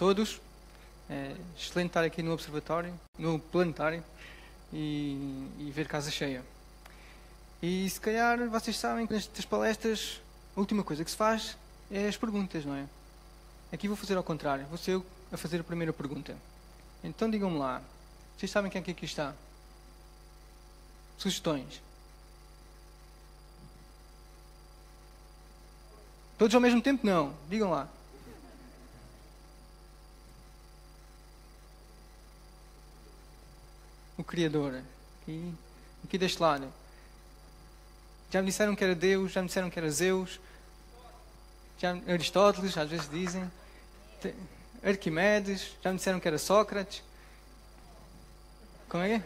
todos. É excelente estar aqui no observatório, no planetário e, e, ver casa cheia. E se calhar vocês sabem que nestas palestras a última coisa que se faz é as perguntas, não é? Aqui vou fazer ao contrário, vou ser eu a fazer a primeira pergunta. Então digam-me lá, vocês sabem quem é que aqui está? Sugestões? Todos ao mesmo tempo? Não. Digam lá. O Criador. Aqui, aqui deste lado. Já me disseram que era Deus, já me disseram que era Zeus. Já, Aristóteles, às vezes dizem. Arquimedes, já me disseram que era Sócrates. Como é é?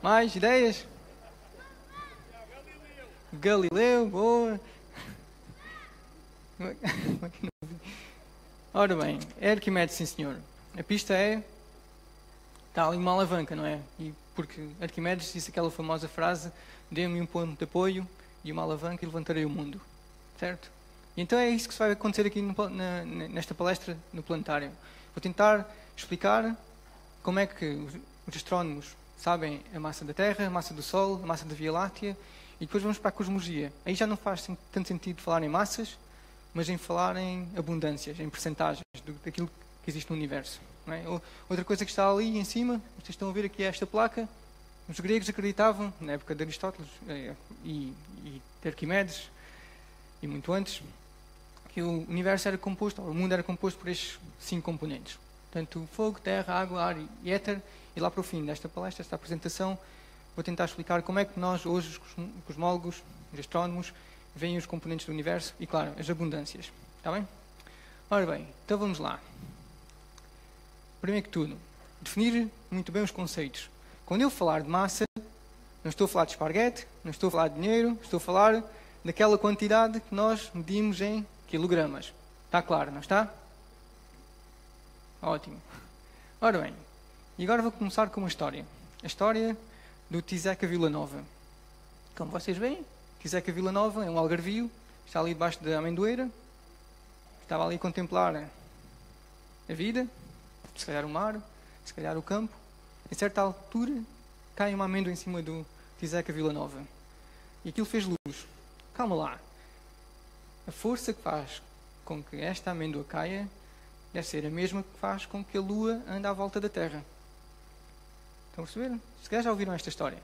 Mais ideias? Galileu, boa. Ora bem, é Arquimedes, sim senhor. A pista é. Está ali uma alavanca, não é? E porque Arquimedes disse aquela famosa frase: dê-me um ponto de apoio e uma alavanca e levantarei o mundo. Certo? E então é isso que vai acontecer aqui no, na, nesta palestra no planetário. Vou tentar explicar como é que os, os astrónomos sabem a massa da Terra, a massa do Sol, a massa da Via Láctea e depois vamos para a cosmologia. Aí já não faz tanto sentido falar em massas, mas em falar em abundâncias, em percentagens daquilo que existe no universo. É? Outra coisa que está ali em cima, vocês estão a ver aqui esta placa, os gregos acreditavam, na época de Aristóteles eh, e, e de Arquimedes, e muito antes, que o universo era composto, o mundo era composto por estes cinco componentes. Portanto, fogo, terra, água, ar e éter. E lá para o fim desta palestra, esta apresentação, vou tentar explicar como é que nós, hoje, os cosmólogos, os astrónomos, veem os componentes do universo e, claro, as abundâncias. Está bem? Ora bem, então vamos lá. Primeiro que tudo, definir muito bem os conceitos. Quando eu falar de massa, não estou a falar de esparguete, não estou a falar de dinheiro, estou a falar daquela quantidade que nós medimos em quilogramas. Está claro, não está? Ótimo. Ora bem, e agora vou começar com uma história. A história do Tizeca Vila Nova. Como vocês veem, Tizeca Vila Nova é um algarvio, está ali debaixo da amendoeira, estava ali a contemplar a vida, se calhar o mar, se calhar o campo. Em certa altura, cai uma amêndoa em cima do Tizeca Vila Nova. E aquilo fez luz. Calma lá. A força que faz com que esta amêndoa caia deve ser a mesma que faz com que a Lua ande à volta da Terra. Estão a perceber? Se calhar já ouviram esta história.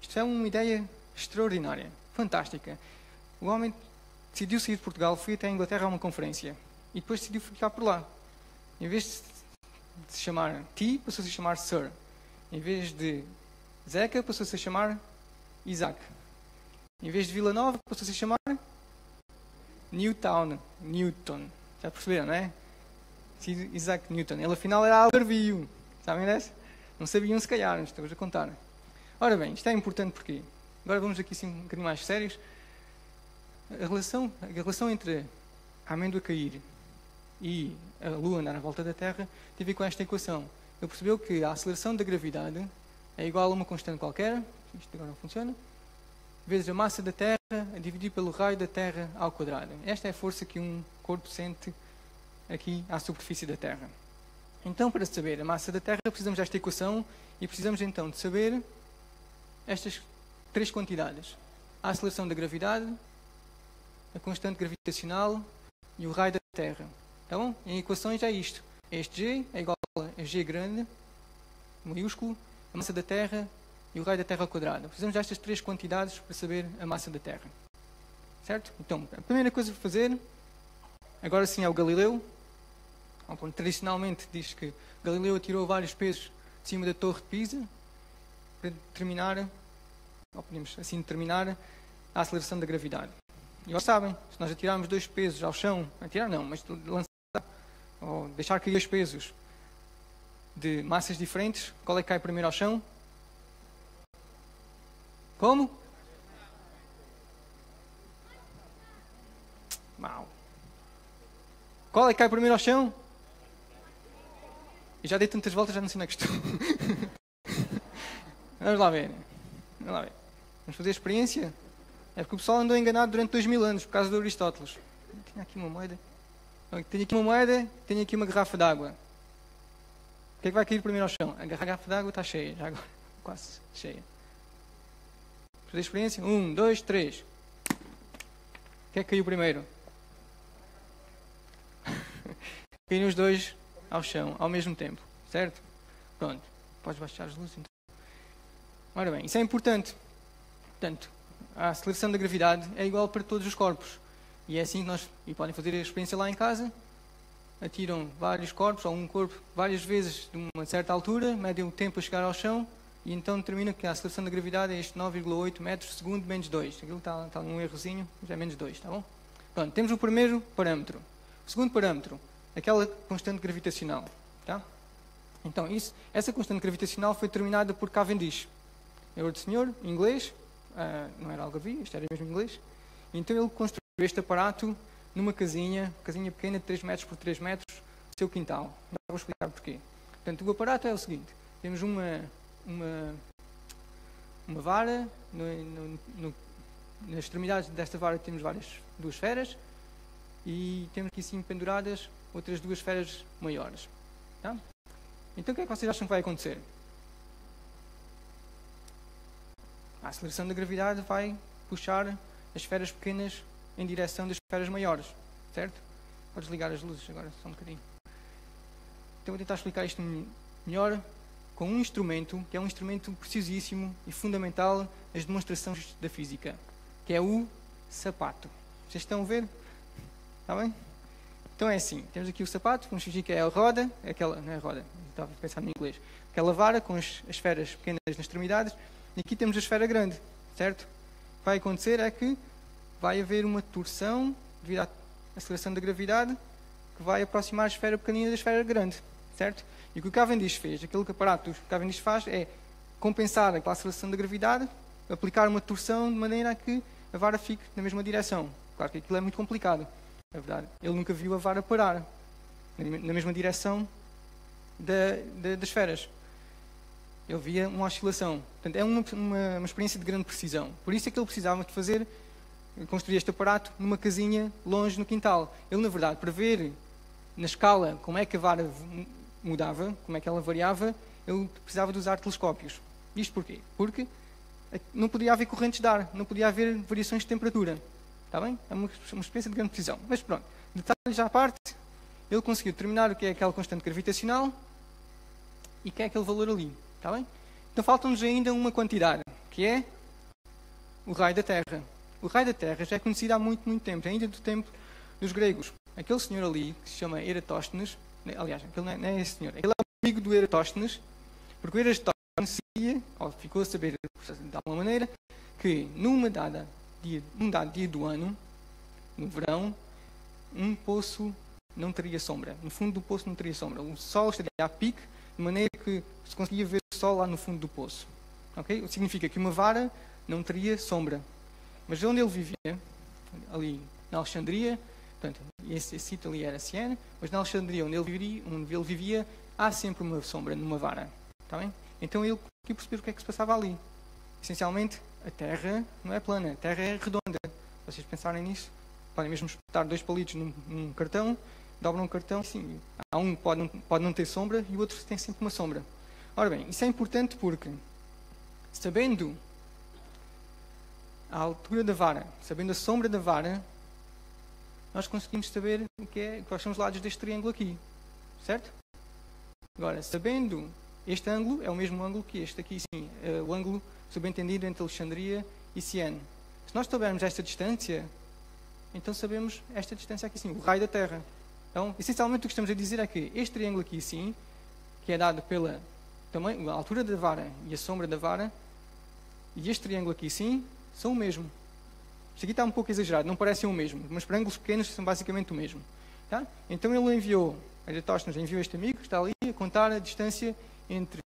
Isto é uma ideia extraordinária, fantástica. O homem decidiu sair de Portugal, foi até a Inglaterra a uma conferência e depois decidiu ficar por lá. Em vez de se chamar T, passou-se a chamar Sir. Em vez de Zeca, passou-se a chamar Isaac. Em vez de Vila Nova, passou-se a chamar Newtown. Newton. Já perceberam, não é? Isaac Newton. Ele afinal era algarvio. Sabem dessa? Não sabiam se calhar, estou-vos a contar. Ora bem, isto é importante porque agora vamos aqui assim, um bocadinho mais sérios. A relação, a relação entre a amêndoa cair e a Lua andar à volta da Terra ver com esta equação. Ele percebeu que a aceleração da gravidade é igual a uma constante qualquer, isto agora não funciona, vezes a massa da Terra a dividir pelo raio da Terra ao quadrado. Esta é a força que um corpo sente aqui à superfície da Terra. Então, para saber a massa da Terra, precisamos desta equação e precisamos então de saber estas três quantidades: a aceleração da gravidade, a constante gravitacional e o raio da Terra. Bom? Em equações é isto. Este G é igual a G grande, maiúsculo, a massa da Terra e o raio da Terra ao quadrado. Precisamos destas três quantidades para saber a massa da Terra. Certo? Então, a primeira coisa a fazer, agora sim é o Galileu, tradicionalmente diz que Galileu atirou vários pesos de cima da Torre de Pisa para determinar, ou podemos assim determinar, a aceleração da gravidade. E já sabem, se nós atirarmos dois pesos ao chão, atirar não, mas lançar ou deixar cair dois pesos de massas diferentes, qual é que cai primeiro ao chão? Como? Mal. Qual é que cai primeiro ao chão? E já dei tantas voltas, já não sei onde é que estou. Vamos lá ver. Vamos lá ver. Vamos fazer a experiência? É porque o pessoal andou enganado durante dois mil anos por causa de Aristóteles. Tinha aqui uma moeda. Tenho aqui uma moeda, tenho aqui uma garrafa d'água. O que é que vai cair primeiro ao chão? A garrafa d'água está cheia, já agora, quase cheia. Fazer experiência? Um, dois, três. O que é que caiu primeiro? Caíram os dois ao chão, ao mesmo tempo, certo? Pronto, podes baixar as luzes então. Ora bem, isso é importante. Portanto, a aceleração da gravidade é igual para todos os corpos. E é assim que nós, e podem fazer a experiência lá em casa, atiram vários corpos, ou um corpo, várias vezes de uma certa altura, medem o tempo a chegar ao chão, e então determina que a aceleração da gravidade é este 9,8 metros por segundo menos 2. Aquilo está, está num errozinho, já é menos 2, está bom? Pronto, temos o primeiro parâmetro. O segundo parâmetro, aquela constante gravitacional, tá? Então, isso, essa constante gravitacional foi determinada por Cavendish. É outro senhor, inglês, uh, não era Algarve, isto era mesmo inglês. Então ele construiu este aparato numa casinha, casinha pequena de 3 metros por 3 metros, seu quintal. Já vou explicar porquê. Portanto, o aparato é o seguinte: temos uma, uma, uma vara, no, no, no, nas extremidades desta vara temos várias duas esferas e temos aqui sim penduradas outras duas esferas maiores. Tá? Então o que é que vocês acham que vai acontecer? A aceleração da gravidade vai puxar as esferas pequenas em direção das esferas maiores, certo? Podes ligar as luzes agora, só um bocadinho. Então vou tentar explicar isto melhor com um instrumento que é um instrumento precisíssimo e fundamental nas demonstrações da física, que é o sapato. Vocês estão a ver? Está bem? Então é assim, temos aqui o sapato, vamos fingir que é a roda, aquela, não é a roda, estava a pensar no inglês, aquela vara com as, as esferas pequenas nas extremidades, e aqui temos a esfera grande, certo? O que vai acontecer é que vai haver uma torção devido à aceleração da gravidade que vai aproximar a esfera pequenina da esfera grande, certo? E o que o Cavendish fez, aquilo que o aparato que o Cavendish faz é compensar a aceleração da gravidade, aplicar uma torção de maneira a que a vara fique na mesma direção. Claro que aquilo é muito complicado, é verdade. Ele nunca viu a vara parar na mesma direção da, da, das esferas. Ele via uma oscilação. Portanto, é uma, uma, uma experiência de grande precisão. Por isso é que ele precisava de fazer construir este aparato numa casinha longe no quintal. Ele, na verdade, para ver na escala como é que a vara mudava, como é que ela variava, ele precisava de usar telescópios. Isto porquê? Porque não podia haver correntes de ar, não podia haver variações de temperatura. Está bem? É uma, uma experiência de grande precisão. Mas pronto, detalhes à parte, ele conseguiu determinar o que é aquela constante gravitacional e que é aquele valor ali. Está bem? Então falta-nos ainda uma quantidade, que é o raio da Terra. O raio da Terra já é conhecido há muito, muito tempo, ainda do tempo dos gregos. Aquele senhor ali, que se chama Eratóstenes, aliás, aquele não é, não é esse senhor, aquele é amigo do Eratóstenes, porque o Eratóstenes conhecia, ou ficou a saber de alguma maneira, que numa dada dia, num dado dia do ano, no verão, um poço não teria sombra. No fundo do poço não teria sombra. O sol estaria a pique, de maneira que se conseguia ver o sol lá no fundo do poço. Okay? Significa que uma vara não teria sombra. Mas onde ele vivia, ali na Alexandria, portanto, esse, esse sítio ali era Siena, mas na Alexandria, onde ele, vivia, onde ele vivia, há sempre uma sombra numa vara. Está bem? Então ele quis perceber o que é que se passava ali. Essencialmente, a Terra não é plana, a Terra é redonda. Vocês pensarem nisso, podem mesmo espetar dois palitos num, num cartão, dobram um cartão, sim, há um pode pode não ter sombra e o outro tem sempre uma sombra. Ora bem, isso é importante porque, sabendo a altura da vara, sabendo a sombra da vara, nós conseguimos saber que é, quais são os lados deste triângulo aqui. Certo? Agora, sabendo este ângulo, é o mesmo ângulo que este aqui, sim, é o ângulo subentendido entre Alexandria e Siena. Se nós soubermos esta distância, então sabemos esta distância aqui sim, o raio da Terra. Então, essencialmente o que estamos a dizer é que este triângulo aqui sim, que é dado pela tamanho, a altura da vara e a sombra da vara, e este triângulo aqui sim, são o mesmo. Isto aqui está um pouco exagerado, não parecem o mesmo, mas para ângulos pequenos são basicamente o mesmo. Tá? Então ele enviou, Eratóstenes enviou este amigo, que está ali, a contar a distância entre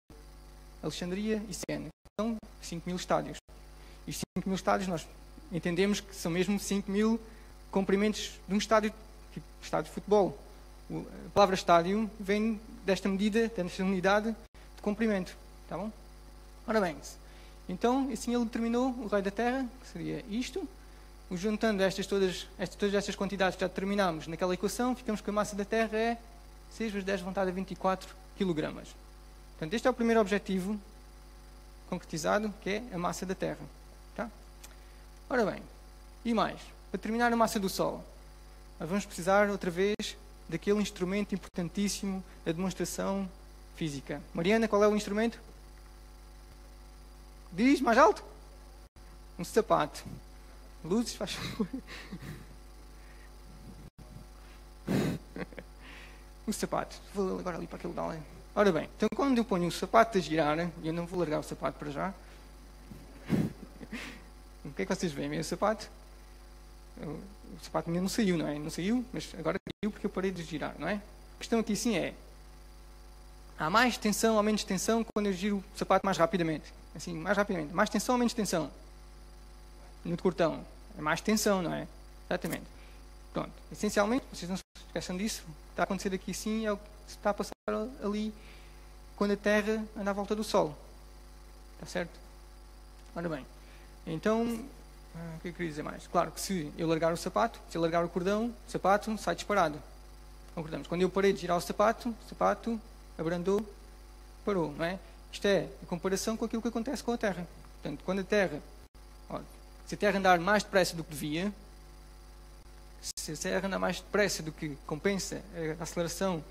Alexandria e Siena. São 5 mil estádios. E 5 mil estádios nós entendemos que são mesmo 5 mil comprimentos de um estádio, tipo estádio de futebol. A palavra estádio vem desta medida, desta unidade de comprimento. Tá bom? Ora bem, então, assim ele determinou o raio da Terra, que seria isto, juntando estas todas, estas, todas estas quantidades que já determinámos naquela equação, ficamos que a massa da Terra é 6 vezes 10 vontade a 24 kg. Portanto, este é o primeiro objetivo concretizado, que é a massa da Terra. Tá? Ora bem, e mais? Para determinar a massa do Sol, nós vamos precisar outra vez daquele instrumento importantíssimo da demonstração física. Mariana, qual é o instrumento? Diz mais alto. Um sapato. Luzes, faz favor. o sapato. Vou agora ali para aquele lado. Ora bem, então quando eu ponho o sapato a girar, eu não vou largar o sapato para já. o que é que vocês veem? O sapato? O sapato ainda não saiu, não é? Não saiu, mas agora saiu porque eu parei de girar, não é? A questão aqui sim é: há mais tensão ou menos tensão quando eu giro o sapato mais rapidamente? Assim, mais rapidamente. Mais tensão ou menos tensão? no cortão. É mais tensão, não é? Exatamente. Pronto. Essencialmente, vocês não se esqueçam disso. O que está a acontecer aqui sim é o que está a passar ali quando a Terra anda à volta do Sol. Está certo? Ora bem. Então, ah, o que eu queria dizer mais? Claro que se eu largar o sapato, se eu largar o cordão, o sapato sai disparado. Concordamos. Quando eu parei de girar o sapato, o sapato abrandou, parou, não é? Isto é a comparação com aquilo que acontece com a Terra. Portanto, quando a Terra, se a Terra andar mais depressa do que devia, se a Terra andar mais depressa do que compensa a aceleração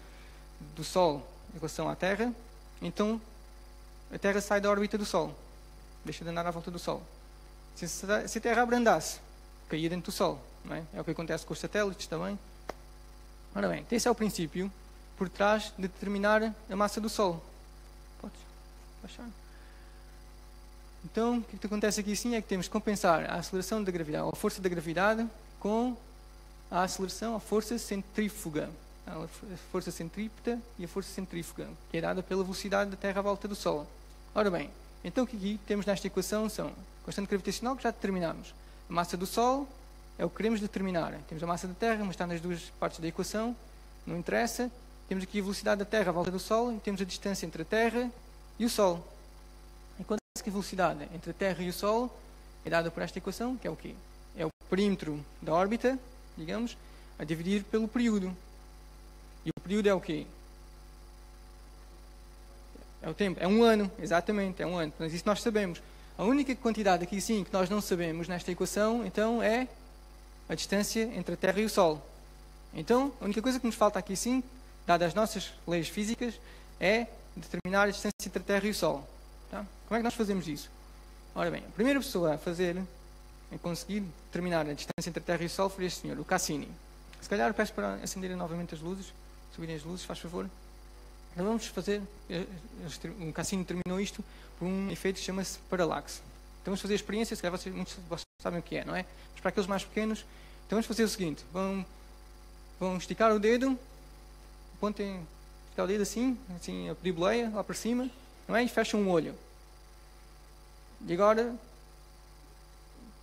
do Sol em relação à Terra, então a Terra sai da órbita do Sol, deixa de andar à volta do Sol. Se a Terra abrandasse, caía dentro do Sol. Não é? é o que acontece com os satélites também. Ora bem, esse é o princípio por trás de determinar a massa do Sol. Baixar? Então, o que acontece aqui sim é que temos que compensar a aceleração da gravidade, ou a força da gravidade, com a aceleração, a força centrífuga. A força centrípeta e a força centrífuga, que é dada pela velocidade da Terra à volta do Sol. Ora bem, então o que aqui temos nesta equação são a constante gravitacional, que já determinamos. A massa do Sol é o que queremos determinar. Temos a massa da Terra, mas está nas duas partes da equação, não interessa. Temos aqui a velocidade da Terra à volta do Sol e temos a distância entre a Terra e o Sol que a velocidade entre a Terra e o Sol é dada por esta equação, que é o quê? É o perímetro da órbita, digamos, a dividir pelo período. E o período é o quê? É o tempo. É um ano, exatamente, é um ano. Mas isso nós sabemos. A única quantidade aqui sim que nós não sabemos nesta equação, então, é a distância entre a Terra e o Sol. Então, a única coisa que nos falta aqui sim, dadas as nossas leis físicas, é determinar a distância entre a Terra e o Sol. Tá? Como é que nós fazemos isso? Ora bem, a primeira pessoa a fazer, a conseguir determinar a distância entre a Terra e o Sol foi este senhor, o Cassini. Se calhar peço para acenderem novamente as luzes, subirem as luzes, faz favor. Então vamos fazer, eh, o Cassini terminou isto por um efeito que chama-se paralaxe. Então vamos fazer a experiência, se calhar vocês, muitos de vocês sabem o que é, não é? Mas para aqueles mais pequenos, então vamos fazer o seguinte, vão, vão esticar o dedo, apontem, esticar o dedo assim, assim a pediboleia, lá para cima, não é? E fecham um olho. E agora,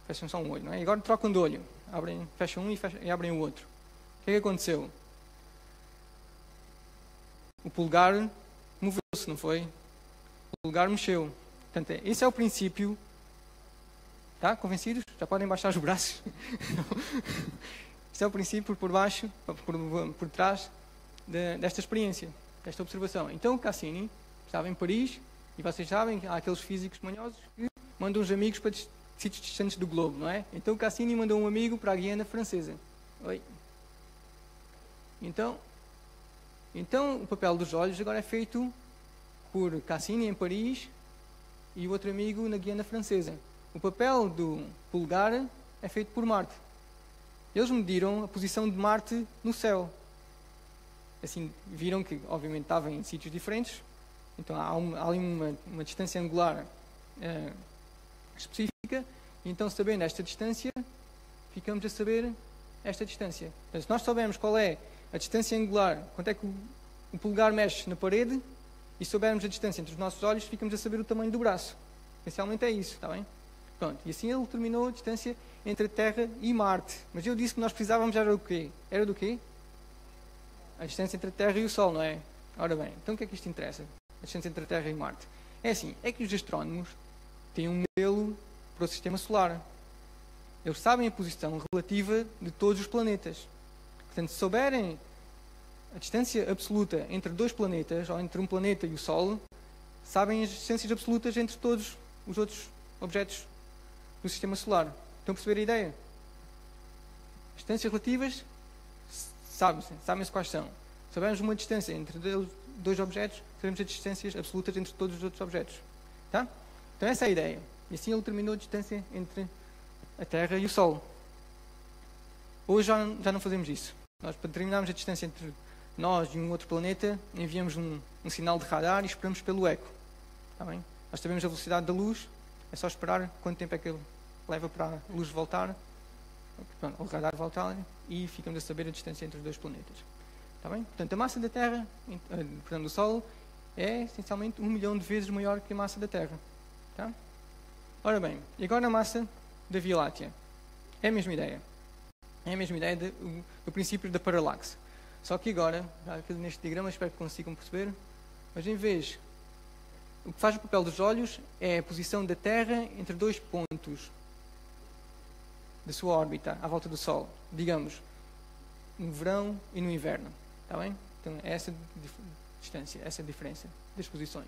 fecham só um olho, não é? E agora trocam de olho. Abrem, fecham um e, fecham, e abrem o outro. O que é que aconteceu? O pulgar moveu-se, não foi? O pulgar mexeu. Portanto, é, esse é o princípio. Tá? Convencidos? Já podem baixar os braços. esse é o princípio por baixo, por, por trás de, desta experiência, desta observação. Então, Cassini estava em Paris, e vocês sabem, há aqueles físicos manhosos que mandam os amigos para sítios distantes do globo, não é? Então Cassini mandou um amigo para a Guiana Francesa. Oi. Então, então o papel dos olhos agora é feito por Cassini em Paris e o outro amigo na Guiana Francesa. O papel do polegar é feito por Marte. Eles mediram a posição de Marte no céu. Assim, viram que, obviamente, estava em sítios diferentes, então há, há ali uma, uma, distância angular uh, específica, e então sabendo esta distância, ficamos a saber esta distância. Então, se nós soubermos qual é a distância angular, quanto é que o, o polegar mexe na parede, e soubermos a distância entre os nossos olhos, ficamos a saber o tamanho do braço. Essencialmente é isso, está bem? Pronto, e assim ele determinou a distância entre a Terra e Marte. Mas eu disse que nós precisávamos era do quê? Era do quê? A distância entre a Terra e o Sol, não é? Ora bem, então o que é que isto interessa? a distância entre a Terra e Marte. É assim, é que os astrónomos têm um modelo para o sistema solar. Eles sabem a posição relativa de todos os planetas. Portanto, se souberem a distância absoluta entre dois planetas, ou entre um planeta e o Sol, sabem as distâncias absolutas entre todos os outros objetos do sistema solar. Estão a perceber a ideia? Distâncias relativas, sabem-se, sabem-se quais são. Sabemos uma distância entre dois objetos, sabemos as distâncias absolutas entre todos os outros objetos. Tá? Então essa é a ideia. E assim ele determinou a distância entre a Terra e o Sol. Hoje já, já não fazemos isso. Nós, para determinarmos a distância entre nós e um outro planeta, enviamos um, um sinal de radar e esperamos pelo eco. Está bem? Nós sabemos a velocidade da luz, é só esperar quanto tempo é que leva para a luz voltar, o radar voltar, e ficamos a saber a distância entre os dois planetas. Está bem? Portanto, a massa da Terra, eh, portanto, do Sol, é essencialmente um milhão de vezes maior que a massa da Terra. Tá? Ora bem, e agora a massa da Via Láctea. É a mesma ideia. É a mesma ideia do, do princípio da paralaxe. Só que agora, neste diagrama, espero que consigam perceber, mas em vez. O que faz o papel dos olhos é a posição da Terra entre dois pontos da sua órbita à volta do Sol. Digamos, no verão e no inverno. Está bem? Então, é essa distância, essa diferença das posições.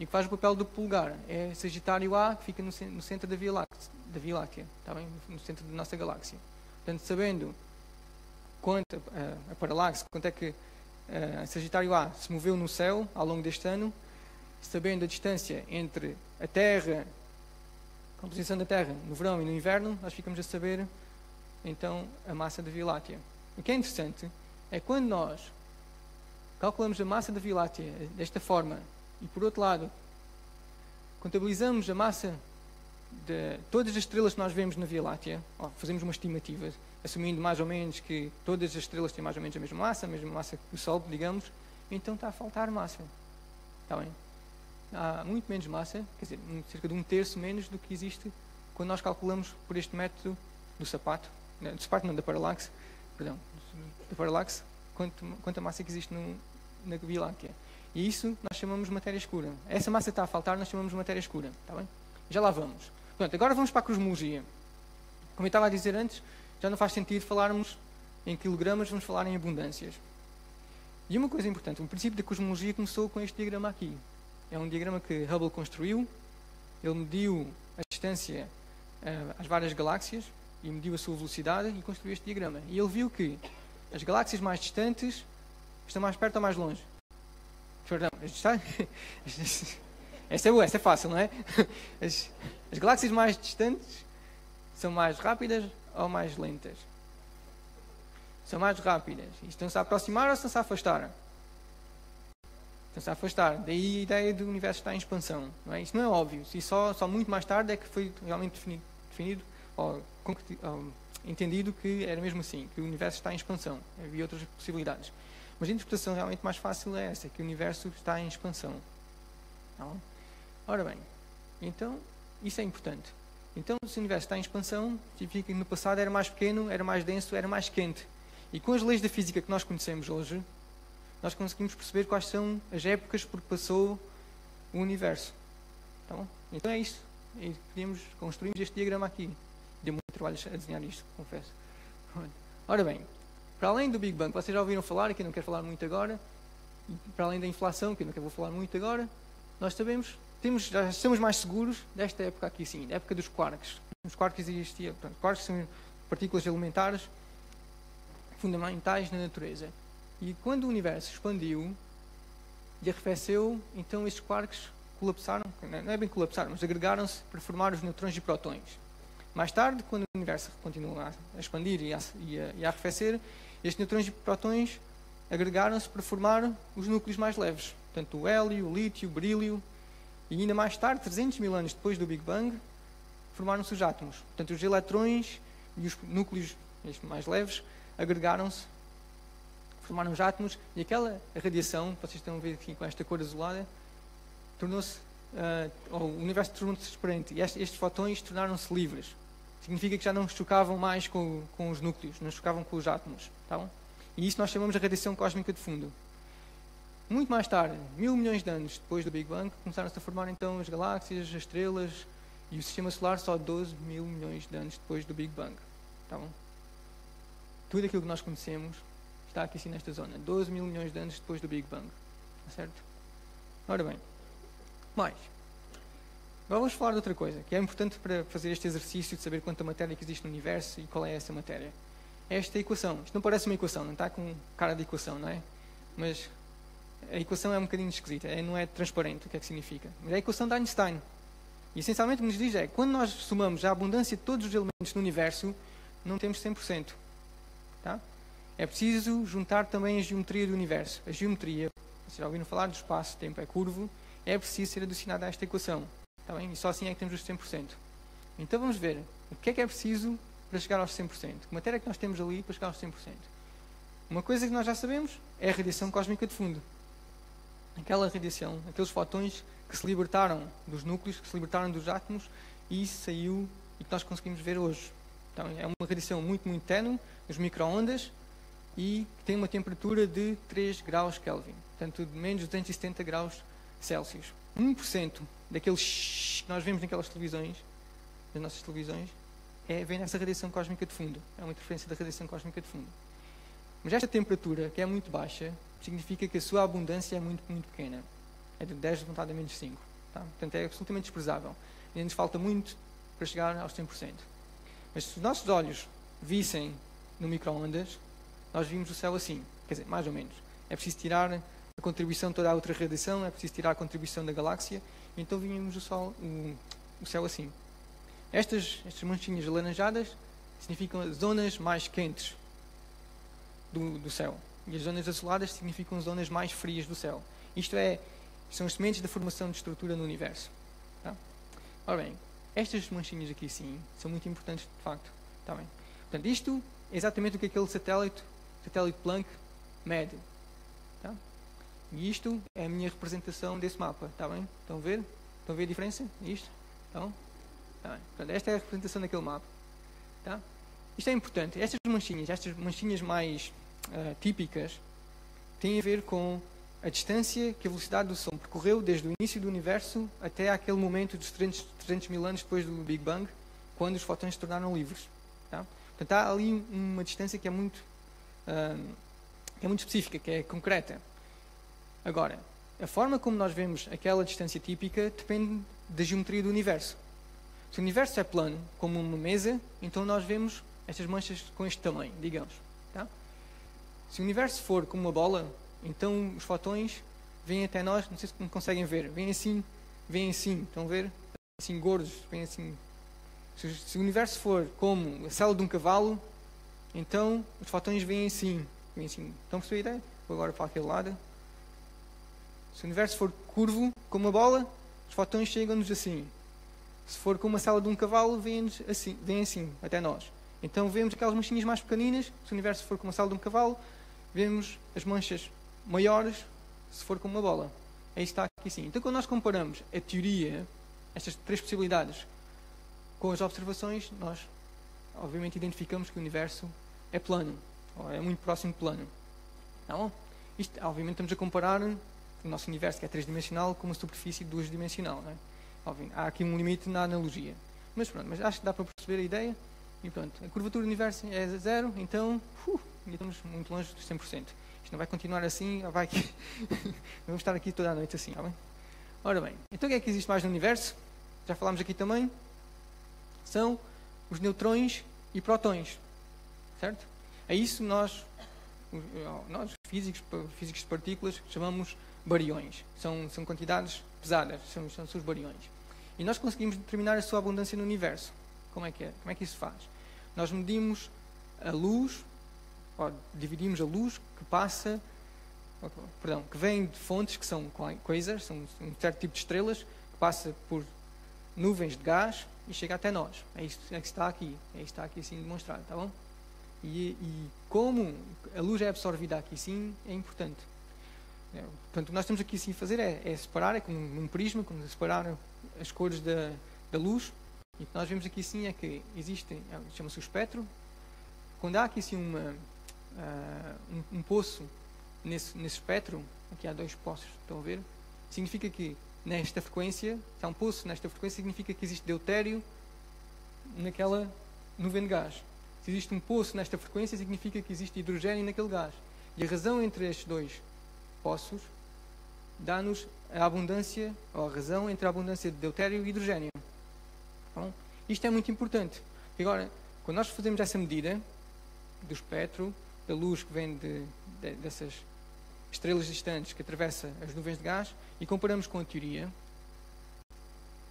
E o que faz o papel do polegar é Sagitário A, que fica no, no centro da Via Láctea, da Via Láctea está bem? no centro da nossa galáxia. Portanto, sabendo quanto, uh, a paralaxe, quanto é que uh, Sagitário A se moveu no céu ao longo deste ano, sabendo a distância entre a Terra, a composição da Terra no verão e no inverno, nós ficamos a saber então a massa da Via Láctea. O que é interessante é quando nós calculamos a massa da Via Láctea desta forma e, por outro lado, contabilizamos a massa de todas as estrelas que nós vemos na Via Láctea, fazemos uma estimativa, assumindo mais ou menos que todas as estrelas têm mais ou menos a mesma massa, a mesma massa que o Sol, digamos, então está a faltar massa. Está bem? Há muito menos massa, quer dizer, cerca de um terço menos do que existe quando nós calculamos por este método do sapato, do sapato não, da paralaxe, perdão, da paralaxe, quanto, quanta massa é que existe no, na Láctea. E isso nós chamamos de matéria escura. Essa massa está a faltar, nós chamamos de matéria escura. Está bem? Já lá vamos. Pronto, agora vamos para a cosmologia. Como eu estava a dizer antes, já não faz sentido falarmos em quilogramas, vamos falar em abundâncias. E uma coisa importante, o princípio da cosmologia começou com este diagrama aqui. É um diagrama que Hubble construiu. Ele mediu a distância uh, às várias galáxias e mediu a sua velocidade e construiu este diagrama. E ele viu que as galáxias mais distantes estão mais perto ou mais longe? Perdão, está... essa é boa, essa é fácil, não é? As, as galáxias mais distantes são mais rápidas ou mais lentas? São mais rápidas. Estão-se a aproximar ou estão-se a afastar? Estão-se a afastar. Daí a ideia do universo estar em expansão. Não é? Isso não é óbvio. E só, só muito mais tarde é que foi realmente definido, definido ou, ou entendido que era mesmo assim, que o universo está em expansão. Havia outras possibilidades. Mas a interpretação realmente mais fácil é essa, que o universo está em expansão. Não? Tá Ora bem, então isso é importante. Então, se o universo está em expansão, significa que no passado era mais pequeno, era mais denso, era mais quente. E com as leis da física que nós conhecemos hoje, nós conseguimos perceber quais são as épocas por que passou o universo. Tá então é isso. Podíamos, construímos este diagrama aqui. Deu muito trabalho a desenhar isto, confesso. Ora bem, para além do Big Bang, vocês já ouviram falar, que eu não quero falar muito agora, para além da inflação, que eu não quero falar muito agora, nós sabemos, temos, já estamos mais seguros desta época aqui, sim, da época dos quarks. Os quarks existiam, portanto, quarks são partículas elementares fundamentais na natureza. E quando o universo expandiu e arrefeceu, então estes quarks colapsaram, não é bem colapsaram, mas agregaram-se para formar os neutrões e protões. Mais tarde, quando o universo continua a expandir e a, e a, e a arrefecer, estes neutrões e protões agregaram-se para formar os núcleos mais leves, portanto o hélio, o lítio, o berílio, e ainda mais tarde, 300 mil anos depois do Big Bang, formaram-se os átomos. Portanto, os eletrões e os núcleos mais leves agregaram-se, formaram os átomos, e aquela radiação, vocês estão a ver aqui com esta cor azulada, tornou-se, uh, o universo tornou-se transparente, e estes, estes fotões tornaram-se livres. Significa que já não chocavam mais com, com os núcleos, não chocavam com os átomos. Tá bom? E isso nós chamamos de radiação cósmica de fundo. Muito mais tarde, mil milhões de anos depois do Big Bang, começaram-se a formar então as galáxias, as estrelas e o sistema solar só 12 mil milhões de anos depois do Big Bang. Tá bom? Tudo aquilo que nós conhecemos está aqui assim nesta zona. 12 mil milhões de anos depois do Big Bang. Tá certo? Ora bem. Mais. Agora vamos falar de outra coisa, que é importante para fazer este exercício de saber quanta matéria que existe no universo e qual é essa matéria. É esta equação. Isto não parece uma equação, não está com cara de equação, não é? Mas a equação é um bocadinho esquisita, é, não é transparente o que é que significa. Mas é a equação de Einstein. E essencialmente o que nos diz é quando nós somamos a abundância de todos os elementos no universo, não temos 100%. Tá? É preciso juntar também a geometria do universo. A geometria, vocês já ouviram falar do espaço-tempo é curvo, é preciso ser adicionada a esta equação. Tá bem? E só assim é que temos os 100%. Então vamos ver o que é que é preciso para chegar aos 100%. Que matéria é que nós temos ali para chegar aos 100%? Uma coisa que nós já sabemos é a radiação cósmica de fundo. Aquela radiação, aqueles fotões que se libertaram dos núcleos, que se libertaram dos átomos e saiu e que nós conseguimos ver hoje. Então, é uma radiação muito, muito tenue, nos microondas, e tem uma temperatura de 3 graus Kelvin, portanto, de menos de 270 graus Celsius. 1% daqueles que nós vemos naquelas televisões, nas nossas televisões, é, vem nessa radiação cósmica de fundo. É uma interferência da radiação cósmica de fundo. Mas esta temperatura, que é muito baixa, significa que a sua abundância é muito, muito pequena. É de 10 vontade a menos 5. Tá? Portanto, é absolutamente desprezável. E nos falta muito para chegar aos 100%. Mas se os nossos olhos vissem no micro-ondas, nós vimos o céu assim. Quer dizer, mais ou menos. É preciso tirar a contribuição toda a outra radiação, é preciso tirar a contribuição da galáxia, então vimos o, sol, o, o céu assim. Estas, estas manchinhas alaranjadas significam as zonas mais quentes do, do céu. E as zonas azuladas significam zonas mais frias do céu. Isto é, são as sementes da formação de estrutura no universo. Tá? Ora bem, estas manchinhas aqui sim são muito importantes de facto. Tá bem? Portanto, isto é exatamente o que aquele satélite, satélite Planck, mede. Tá? E isto é a minha representação desse mapa. Está bem? Estão a ver? Estão a ver a diferença? Isto? Então, tá bem. Portanto, esta é a representação daquele mapa. Tá? Isto é importante. Estas manchinhas, estas manchinhas mais uh, típicas, têm a ver com a distância que a velocidade do som percorreu desde o início do universo até aquele momento dos 300, 300 mil anos depois do Big Bang, quando os fotões se tornaram livres. Tá? Portanto, há ali uma distância que é muito, uh, é muito específica, que é concreta. Agora, a forma como nós vemos aquela distância típica depende da geometria do universo. Se o universo é plano, como uma mesa, então nós vemos estas manchas com este tamanho, digamos. Tá? Se o universo for como uma bola, então os fotões vêm até nós, não sei se conseguem ver, vêm assim, vêm assim, estão a ver? Assim gordos, vêm assim. Se, o universo for como a célula de um cavalo, então os fotões vêm assim, vêm assim. Estão a ideia? Vou agora para aquele lado. Se o universo for curvo, como uma bola, os fotões chegam-nos assim. Se for como a célula de um cavalo, vêm assim, vêm assim, até nós. Então vemos aquelas manchinhas mais pequeninas, se o universo for como a célula de um cavalo, vemos as manchas maiores se for como uma bola. Que está aqui sim. Então quando nós comparamos a teoria, estas três possibilidades, com as observações, nós obviamente identificamos que o universo é plano, ou é muito próximo plano. Tá bom? Isto, obviamente estamos a comparar o nosso universo, que é tridimensional, com uma superfície duas-dimensional. É? Há aqui um limite na analogia. Mas pronto, mas acho que dá para perceber a ideia. E pronto, a curvatura do universo é zero, então uh, estamos muito longe dos 100%. Isto não vai continuar assim, vai que vamos estar aqui toda a noite assim, está bem? Ora bem, então o que é que existe mais no universo? Já falámos aqui também. São os neutrões e protões, certo? É isso nós, nós físicos, físicos de partículas, chamamos bariões. São, são quantidades pesadas, são, são os bariões. E nós conseguimos determinar a sua abundância no universo. Como é que é? Como é que isso faz? Nós medimos a luz, ou dividimos a luz que passa, perdão, que vem de fontes que são quasars, são um certo tipo de estrelas, que passa por nuvens de gás e chega até nós. É isso é que está aqui. É está aqui assim demonstrado, tá bom? E, e como a luz é absorvida aqui sim, é importante. É, portanto, nós temos aqui sim fazer é, é separar, é como num prisma, como separar as cores da, da luz. E o que nós vemos aqui sim é que existe, é, chama-se o espectro. Quando há aqui sim uma, uh, um, um, poço nesse, nesse espectro, aqui há dois poços, estão a ver? Significa que nesta frequência, há um poço nesta frequência, significa que existe deutério naquela nuvem de gás. Se existe um poço nesta frequência, significa que existe hidrogênio naquele gás. E a razão entre estes dois poços dá-nos a abundância, ou a razão entre a abundância de deutério e hidrogênio. Bom, isto é muito importante. Agora, quando nós fazemos essa medida do espectro, da luz que vem de, de, dessas estrelas distantes que atravessa as nuvens de gás, e comparamos com a teoria,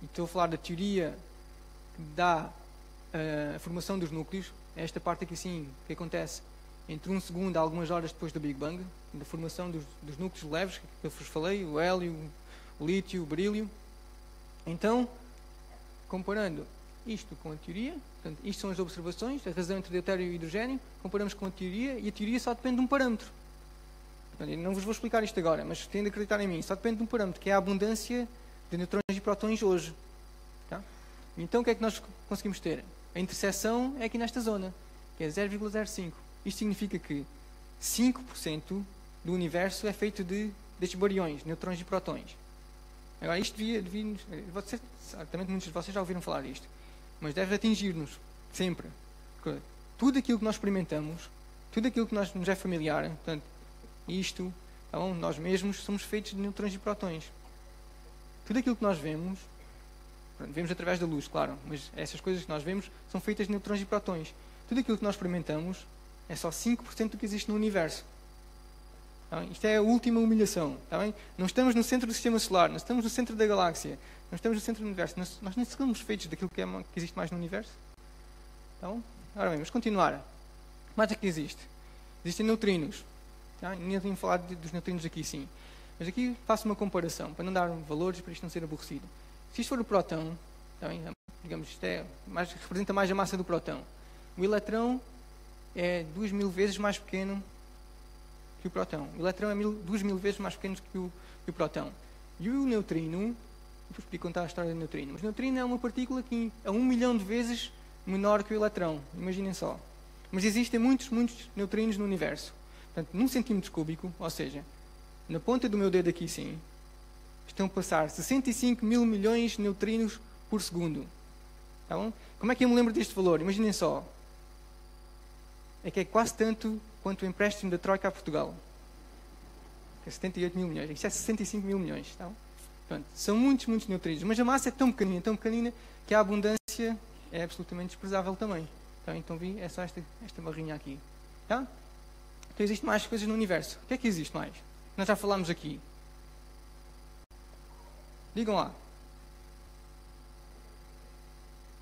e estou a falar da teoria que dá a formação dos núcleos, é esta parte aqui sim, que acontece entre um segundo a algumas horas depois do Big Bang, da formação dos, dos núcleos leves, que eu vos falei, o hélio, o lítio, o berílio. Então, comparando isto com a teoria, portanto, isto são as observações, a razão entre deutério e hidrogênio, comparamos com a teoria, e a teoria só depende de um parâmetro. Não vos vou explicar isto agora, mas têm de acreditar em mim, só depende de um parâmetro, que é a abundância de neutrões e prótons hoje. Tá? Então, o que é que nós conseguimos ter? A interseção é aqui nesta zona, que é 0,05. Isto significa que 5% do universo é feito de, destes bariões, neutrões e protões. Agora, isto devia, devia vocês, certamente muitos de vocês já ouviram falar disto, mas deve atingir-nos sempre. Porque tudo aquilo que nós experimentamos, tudo aquilo que nós, nos é familiar, portanto, isto, então, nós mesmos somos feitos de neutrões e protões. Tudo aquilo que nós vemos, vemos através da luz, claro, mas essas coisas que nós vemos são feitas de neutrões e protões. Tudo aquilo que nós experimentamos é só 5% do que existe no universo. Tá isto é a última humilhação. Tá bem? Não estamos no centro do sistema solar, não estamos no centro da galáxia, não estamos no centro do universo. Nós, nós nem somos feitos daquilo que, é, que, existe mais no universo. Bom? Ora bem, vamos continuar. Mais é que existe? Existem neutrinos. Tá? Nem tenho falado dos neutrinos aqui, sim. Mas aqui faço uma comparação, para não dar valores, para isto não ser aborrecido. Se isto for o próton, tá digamos, isto é, mais, representa mais a massa do próton. O eletrão é duas mil vezes mais pequeno que o próton. O eletrão é mil, duas mil vezes mais pequeno que o, que o próton. E o neutrino, vou explicar contar a história do neutrino, mas o neutrino é uma partícula que é um milhão de vezes menor que o eletrão. Imaginem só. Mas existem muitos, muitos neutrinos no universo. Portanto, num centímetro cúbico, ou seja, na ponta do meu dedo aqui sim, estão a passar 65 mil milhões de neutrinos por segundo. Tá bom? Como é que eu me lembro deste valor? Imaginem só é que é quase tanto quanto o empréstimo da Troika a Portugal. É 78 mil milhões. Isto é 65 mil milhões. Então, Pronto, são muitos, muitos neutrinos. Mas a massa é tão pequenina, tão pequenina, que a abundância é absolutamente desprezável também. Então, então vi, é só esta, esta barrinha aqui. Tá? Então, existem mais coisas no universo. O que é que existe mais? Nós já falámos aqui. Digam lá.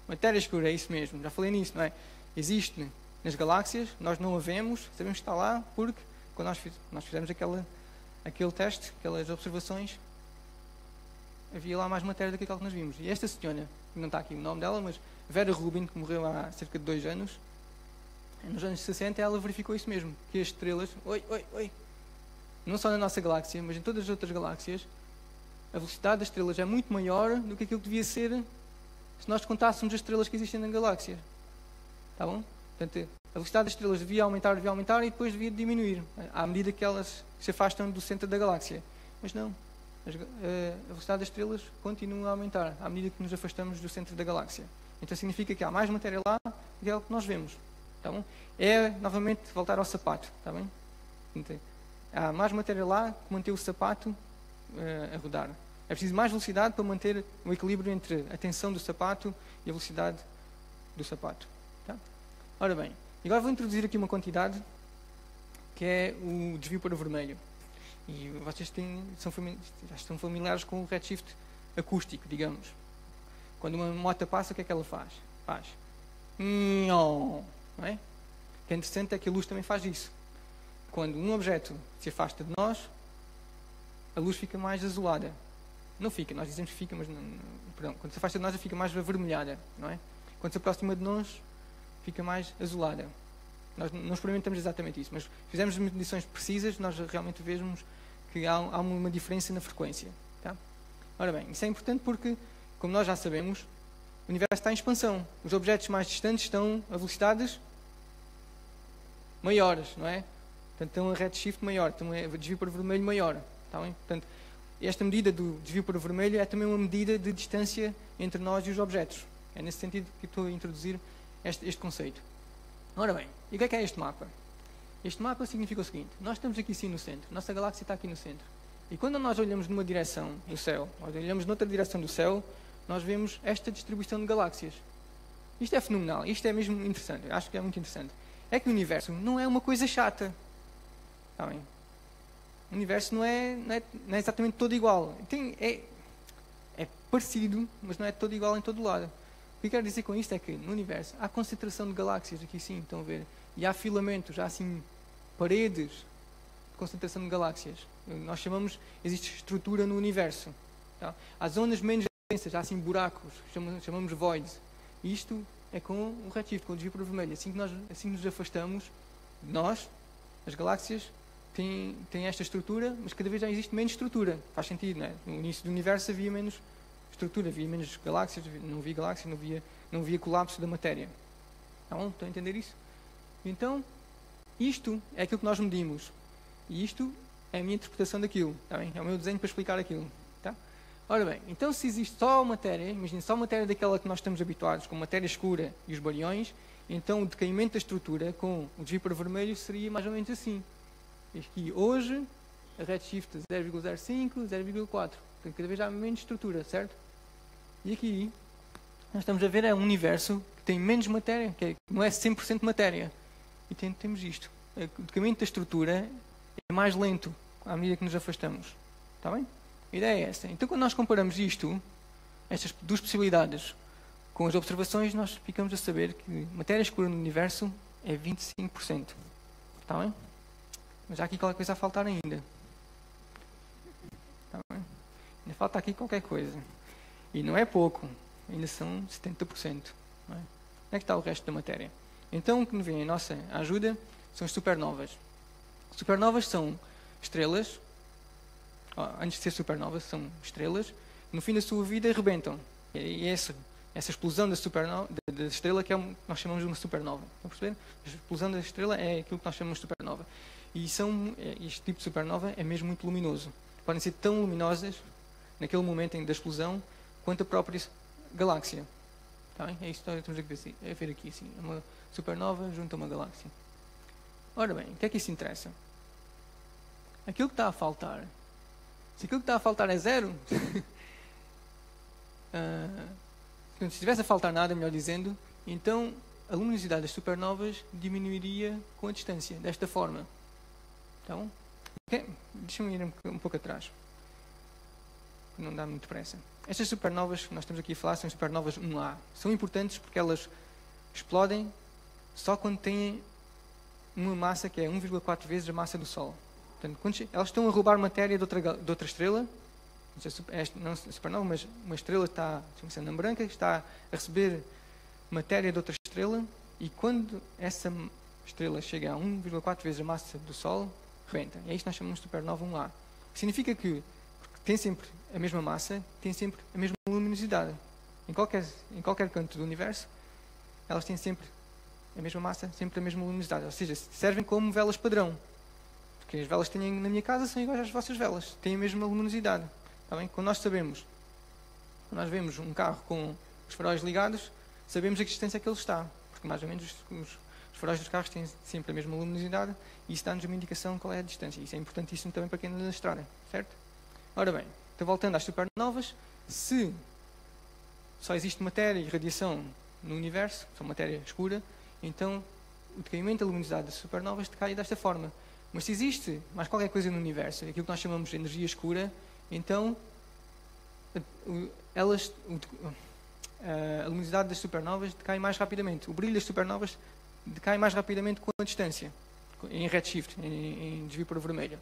Matéria escura, é isso mesmo. Já falei nisso, não é? Existe nas galáxias, nós não a vemos, sabemos que está lá, porque quando nós, nós fizemos aquela, aquele teste, aquelas observações, havia lá mais matéria do que aquela que nós vimos. E esta senhora, não está aqui o nome dela, mas Vera Rubin, que morreu há cerca de dois anos, nos anos 60, ela verificou isso mesmo, que as estrelas, oi, oi, oi, não só na nossa galáxia, mas em todas as outras galáxias, a velocidade das estrelas é muito maior do que aquilo que devia ser se nós contássemos as estrelas que existem na galáxia. Está bom? Portanto, a velocidade das estrelas devia aumentar, devia aumentar e depois devia diminuir, à medida que elas se afastam do centro da galáxia. Mas não. Eh, a velocidade das estrelas continua a aumentar à medida que nos afastamos do centro da galáxia. Então significa que há mais matéria lá do que é o que nós vemos. Tá bom? É, novamente, voltar ao sapato. Tá bem? Então, há mais matéria lá que manter o sapato uh, a rodar. É preciso mais velocidade para manter o equilíbrio entre a tensão do sapato e a velocidade do sapato. Ora bem, agora vou introduzir aqui uma quantidade que é o desvio para o vermelho. E vocês têm, são, já estão familiares com o redshift acústico, digamos. Quando uma moto passa, o que é que ela faz? Faz. Não é? O que é interessante é que a luz também faz isso. Quando um objeto se afasta de nós, a luz fica mais azulada. Não fica, nós dizemos que fica, mas não, perdão, quando se afasta de nós, fica mais avermelhada, não é? Quando se aproxima de nós, fica mais azulada. Nós não experimentamos exatamente isso, mas fizemos medições precisas, nós realmente vemos que há, há uma diferença na frequência. Tá? Ora bem, isso é importante porque, como nós já sabemos, o universo está em expansão. Os objetos mais distantes estão a velocidades maiores, não é? Portanto, estão a redshift maior, estão a desvio para vermelho maior. Tá bem? Portanto, esta medida do desvio para vermelho é também uma medida de distância entre nós e os objetos. É nesse sentido que estou a introduzir este, este conceito. Ora bem, e o que é, que é este mapa? Este mapa significa o seguinte: nós estamos aqui sim no centro, nossa galáxia está aqui no centro. E quando nós olhamos numa direção do céu, ou olhamos noutra direção do céu, nós vemos esta distribuição de galáxias. Isto é fenomenal, isto é mesmo interessante, acho que é muito interessante. É que o universo não é uma coisa chata. Está bem? O universo não é, não é, não é exatamente todo igual. Tem, é, é parecido, mas não é todo igual em todo lado. O que eu quero dizer com isto é que no universo há concentração de galáxias, aqui sim, estão a ver? E há filamentos, há assim paredes de concentração de galáxias. Nós chamamos, existe estrutura no universo. Tá? Há zonas menos densas, há assim buracos, chamamos, chamamos voids. Isto é com o redshift, com o desvio para vermelho. Assim que nós assim nos afastamos, nós, as galáxias, têm, têm esta estrutura, mas cada vez já existe menos estrutura. Faz sentido, não é? No início do universo havia menos estrutura, havia menos galáxias, não havia galáxias, não havia, não havia colapso da matéria. Então, estão a entender isso? Então, isto é aquilo que nós medimos. E isto é a minha interpretação daquilo. Tá bem? É o meu desenho para explicar aquilo. Ora bem, então se existe só matéria, imagine só matéria daquela que nós estamos habituados, como matéria escura e os bariões, então o decaimento da estrutura com o desvio para vermelho seria mais ou menos assim. Aqui hoje, a redshift 0,05, 0,4. Portanto, cada vez há menos estrutura, certo? E aqui, nós estamos a ver é um universo que tem menos matéria, que não é 100% matéria. E tem, temos isto. O decamento da estrutura é mais lento à medida que nos afastamos. Está bem? A ideia é essa. Então, quando nós comparamos isto, estas duas possibilidades, com as observações, nós ficamos a saber que matéria escura no universo é 25%. Está bem? Mas há aqui qualquer coisa a faltar ainda. Está bem? Ainda falta aqui qualquer coisa. E não é pouco. Ainda são 70%. Não é? Onde é que está o resto da matéria? Então, o que nos vem em nossa ajuda são as supernovas. Supernovas são estrelas, antes de ser supernovas, são estrelas, no fim da sua vida rebentam. E é essa, essa explosão da, supernova, da, estrela que é nós chamamos de uma supernova. Estão a perceber? A explosão da estrela é aquilo que nós chamamos de supernova. E são, é, este tipo de supernova é mesmo muito luminoso. Podem ser tão luminosas, naquele momento da explosão, quanto a própria galáxia. Tá bem? É isso que estamos a ver, aqui. Sim. É uma supernova junto a uma galáxia. Ora bem, o que é que isso interessa? Aquilo que está a faltar, se aquilo que está a faltar é zero, uh, se estivesse a faltar nada, melhor dizendo, então a luminosidade das supernovas diminuiria com a distância, desta forma. Então, okay? deixa-me ir um pouco atrás. Não dá muito pressa. Estas supernovas que nós estamos aqui a falar são supernovas 1A. São importantes porque elas explodem só quando têm uma massa que é 1,4 vezes a massa do Sol. Portanto, quando elas estão a roubar matéria de outra, de outra estrela, não supernova, mas uma estrela está, sendo branca, está a receber matéria de outra estrela, e quando essa estrela chega a 1,4 vezes a massa do Sol, rebenta. É isto que nós chamamos de supernova 1A. Significa que tem sempre a mesma massa, tem sempre a mesma luminosidade. Em qualquer, em qualquer canto do universo, elas têm sempre a mesma massa, sempre a mesma luminosidade. Ou seja, servem como velas padrão. Porque as velas que tenho na minha casa são iguais às vossas velas. Têm a mesma luminosidade. Está bem? Quando nós sabemos, quando nós vemos um carro com os faróis ligados, sabemos a que distância é que ele está. Porque mais ou menos os, os faróis dos carros têm sempre a mesma luminosidade e isso dá-nos uma indicação qual é a distância. Isso é importantíssimo também para quem anda na estrada, certo? Ora bem, então voltando às supernovas, se só existe matéria e radiação no universo, são matéria escura, então o decaimento da luminosidade das supernovas decai desta forma. Mas se existe mais qualquer coisa no universo, aquilo que nós chamamos de energia escura, então elas, a luminosidade das supernovas decai mais rapidamente. O brilho das supernovas decai mais rapidamente com a distância, em redshift, em, desvio para vermelho.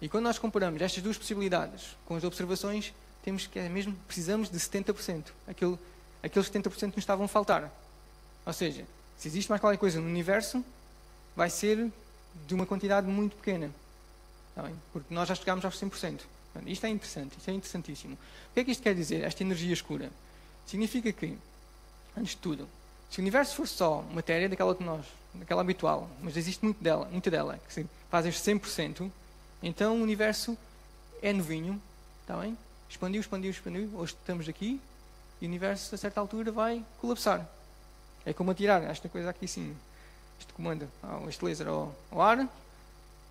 E quando nós comparamos estas duas possibilidades com as observações, temos que é mesmo precisamos de 70%. Aquele, aqueles 70% que nos estavam a faltar. Ou seja, se existe mais qualquer coisa no universo, vai ser de uma quantidade muito pequena. Tá Porque nós já chegámos aos 100%. Isto é interessante, isto é interessantíssimo. O que é que isto quer dizer, esta energia escura? Significa que, antes de tudo, se o universo for só matéria daquela que nós, daquela habitual, mas existe muito dela, muita dela, que se faz este 100%, então o universo é novinho, está bem? Expandiu, expandiu, expandiu. Hoje estamos aqui e o universo, a certa altura, vai colapsar. É como atirar esta coisa aqui assim. Este comando, este laser ao, ao ar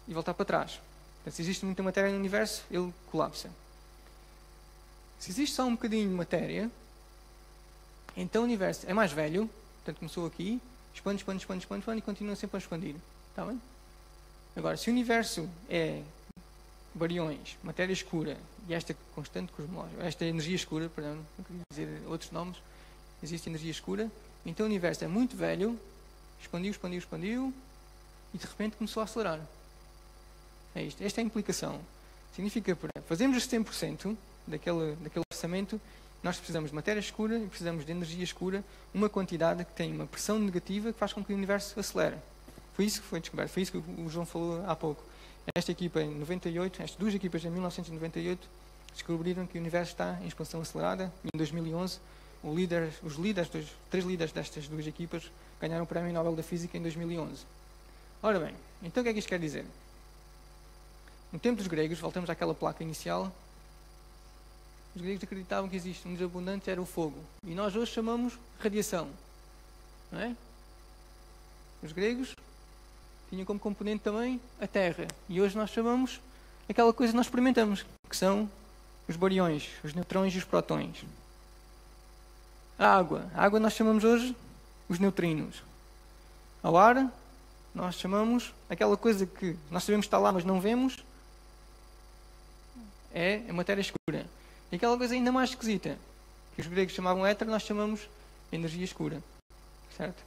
e voltar para trás. Portanto, se existe muita matéria no universo, ele colapsa. Se existe só um bocadinho de matéria, então o universo é mais velho, portanto começou aqui, expande, expande, expande, expande, expande e continua sempre a expandir. Está bem? Agora, se o universo é bariões, matéria escura e esta constante cosmológica, esta energia escura, perdão, não queria dizer outros nomes, existe energia escura, então o universo é muito velho, expandiu, expandiu, expandiu e de repente começou a acelerar. É isto. Esta é a implicação. Significa que fazemos os 100% daquele, daquele orçamento, nós precisamos de matéria escura e precisamos de energia escura, uma quantidade que tem uma pressão negativa que faz com que o universo acelere. Foi isso que foi descoberto, foi isso que o João falou há pouco. Esta equipa em 98, estas duas equipas em 1998, descobriram que o universo está em expansão acelerada. Em 2011, líder, os líderes, dois, três líderes destas duas equipas ganharam o Prémio Nobel da Física em 2011. Ora bem, então o que é que isto quer dizer? No tempo dos gregos, voltamos àquela placa inicial, os gregos acreditavam que existe um dos abundantes era o fogo. E nós hoje chamamos radiação. Não é? Os gregos tinham como componente também a Terra. E hoje nós chamamos aquela coisa que nós experimentamos, que são os bariões, os neutrões e os protões. A água. A água nós chamamos hoje os neutrinos. Ao ar, nós chamamos aquela coisa que nós sabemos que está lá, mas não vemos, é a matéria escura. E aquela coisa ainda mais esquisita, que os gregos chamavam éter, nós chamamos energia escura. Certo?